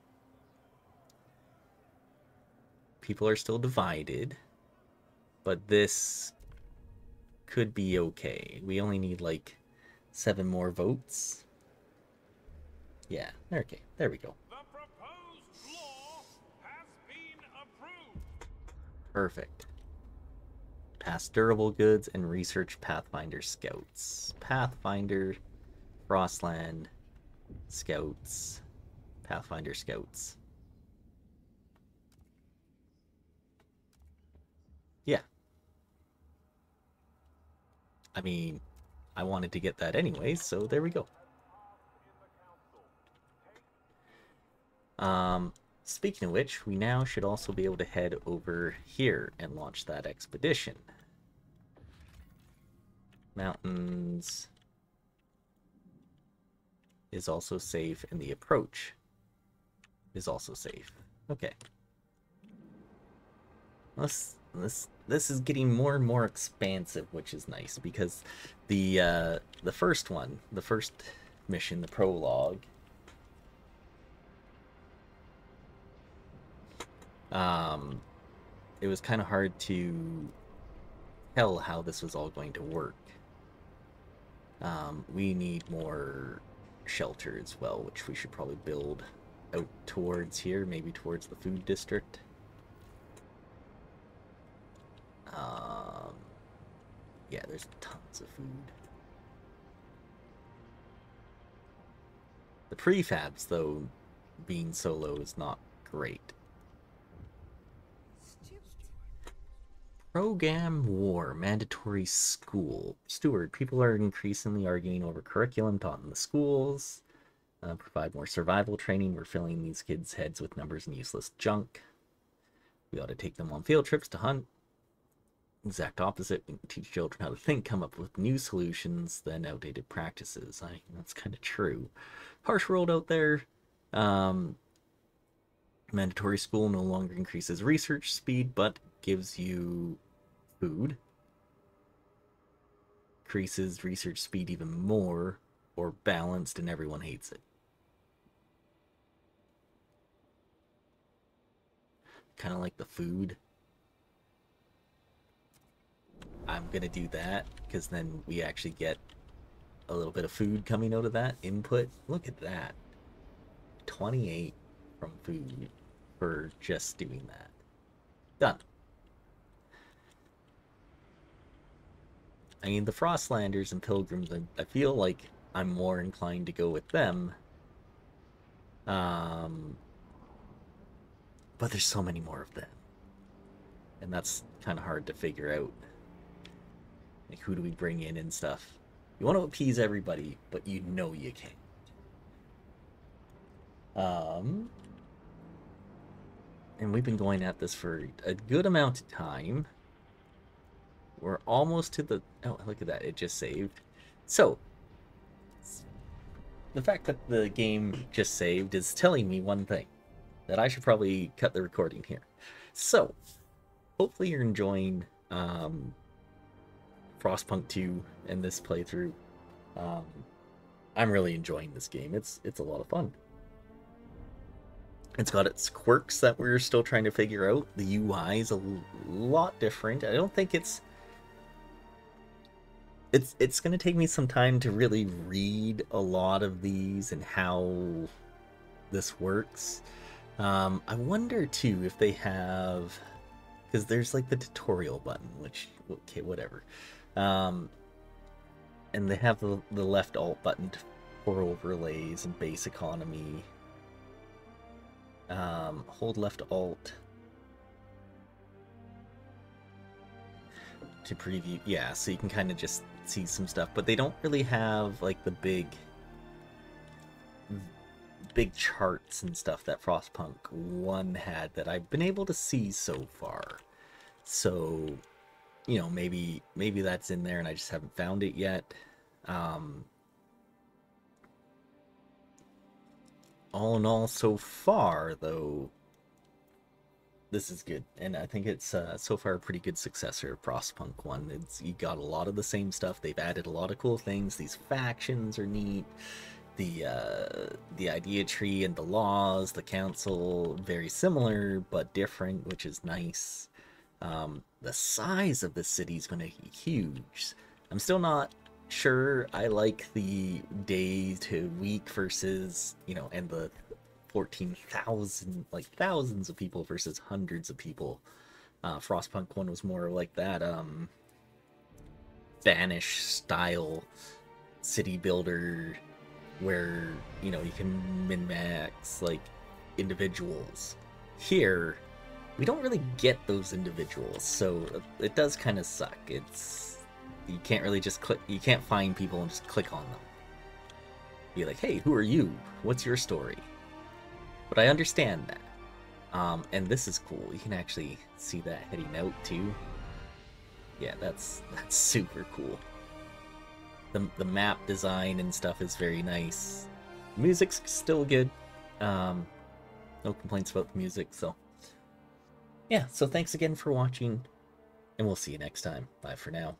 People are still divided, but this could be okay. We only need like seven more votes. Yeah, okay, there we go. The proposed law has been approved. Perfect. Pass durable goods and research Pathfinder scouts. Pathfinder, Frostland, scouts, Pathfinder scouts. Yeah. I mean, I wanted to get that anyway, so there we go. Um, speaking of which, we now should also be able to head over here and launch that expedition. Mountains is also safe, and the approach is also safe. Okay. This this this is getting more and more expansive, which is nice because the uh, the first one, the first mission, the prologue, um, it was kind of hard to tell how this was all going to work. Um, we need more shelter as well, which we should probably build out towards here, maybe towards the food district. Um, yeah, there's tons of food. The prefabs, though, being so low is not great. Program War, mandatory school. Steward, people are increasingly arguing over curriculum taught in the schools. Uh, provide more survival training. We're filling these kids' heads with numbers and useless junk. We ought to take them on field trips to hunt exact opposite. We teach children how to think, come up with new solutions than outdated practices. I that's kind of true. Harsh world out there. Um, mandatory school no longer increases research speed, but gives you food. Increases research speed even more, or balanced, and everyone hates it. Kind of like the food I'm gonna do that because then we actually get a little bit of food coming out of that input. Look at that. 28 from food for just doing that. Done. I mean, the Frostlanders and Pilgrims, I, I feel like I'm more inclined to go with them. Um, but there's so many more of them. And that's kind of hard to figure out. Like, who do we bring in and stuff? You want to appease everybody, but you know you can't. Um, and we've been going at this for a good amount of time. We're almost to the... Oh, look at that. It just saved. So, the fact that the game just saved is telling me one thing. That I should probably cut the recording here. So, hopefully you're enjoying um, Frostpunk 2 in this playthrough. Um, I'm really enjoying this game. It's it's a lot of fun. It's got its quirks that we're still trying to figure out. The UI is a lot different. I don't think it's it's it's going to take me some time to really read a lot of these and how this works. Um, I wonder too if they have because there's like the tutorial button, which okay, whatever. Um, and they have the, the left alt button for overlays and base economy. Um, hold left alt to preview. Yeah, so you can kind of just see some stuff, but they don't really have like the big big charts and stuff that Frostpunk 1 had that I've been able to see so far. So, you know, maybe maybe that's in there and I just haven't found it yet. Um, all in all, so far, though, this is good, and I think it's uh, so far a pretty good successor of Frostpunk 1. It's, you got a lot of the same stuff, they've added a lot of cool things, these factions are neat, the, uh, the idea tree and the laws, the council, very similar, but different, which is nice. Um, the size of the city is going to be huge. I'm still not sure I like the day to week versus, you know, and the 14,000, like thousands of people versus hundreds of people. Uh, Frostpunk 1 was more like that, um, Banished style city builder where, you know, you can min max, like, individuals. Here, we don't really get those individuals, so it does kind of suck. It's you can't really just click you can't find people and just click on them. Be like hey who are you? What's your story? But i understand that. Um, and this is cool. You can actually see that heading out too. Yeah that's that's super cool. The, the map design and stuff is very nice. Music's still good. Um, no complaints about the music so yeah so thanks again for watching and we'll see you next time. Bye for now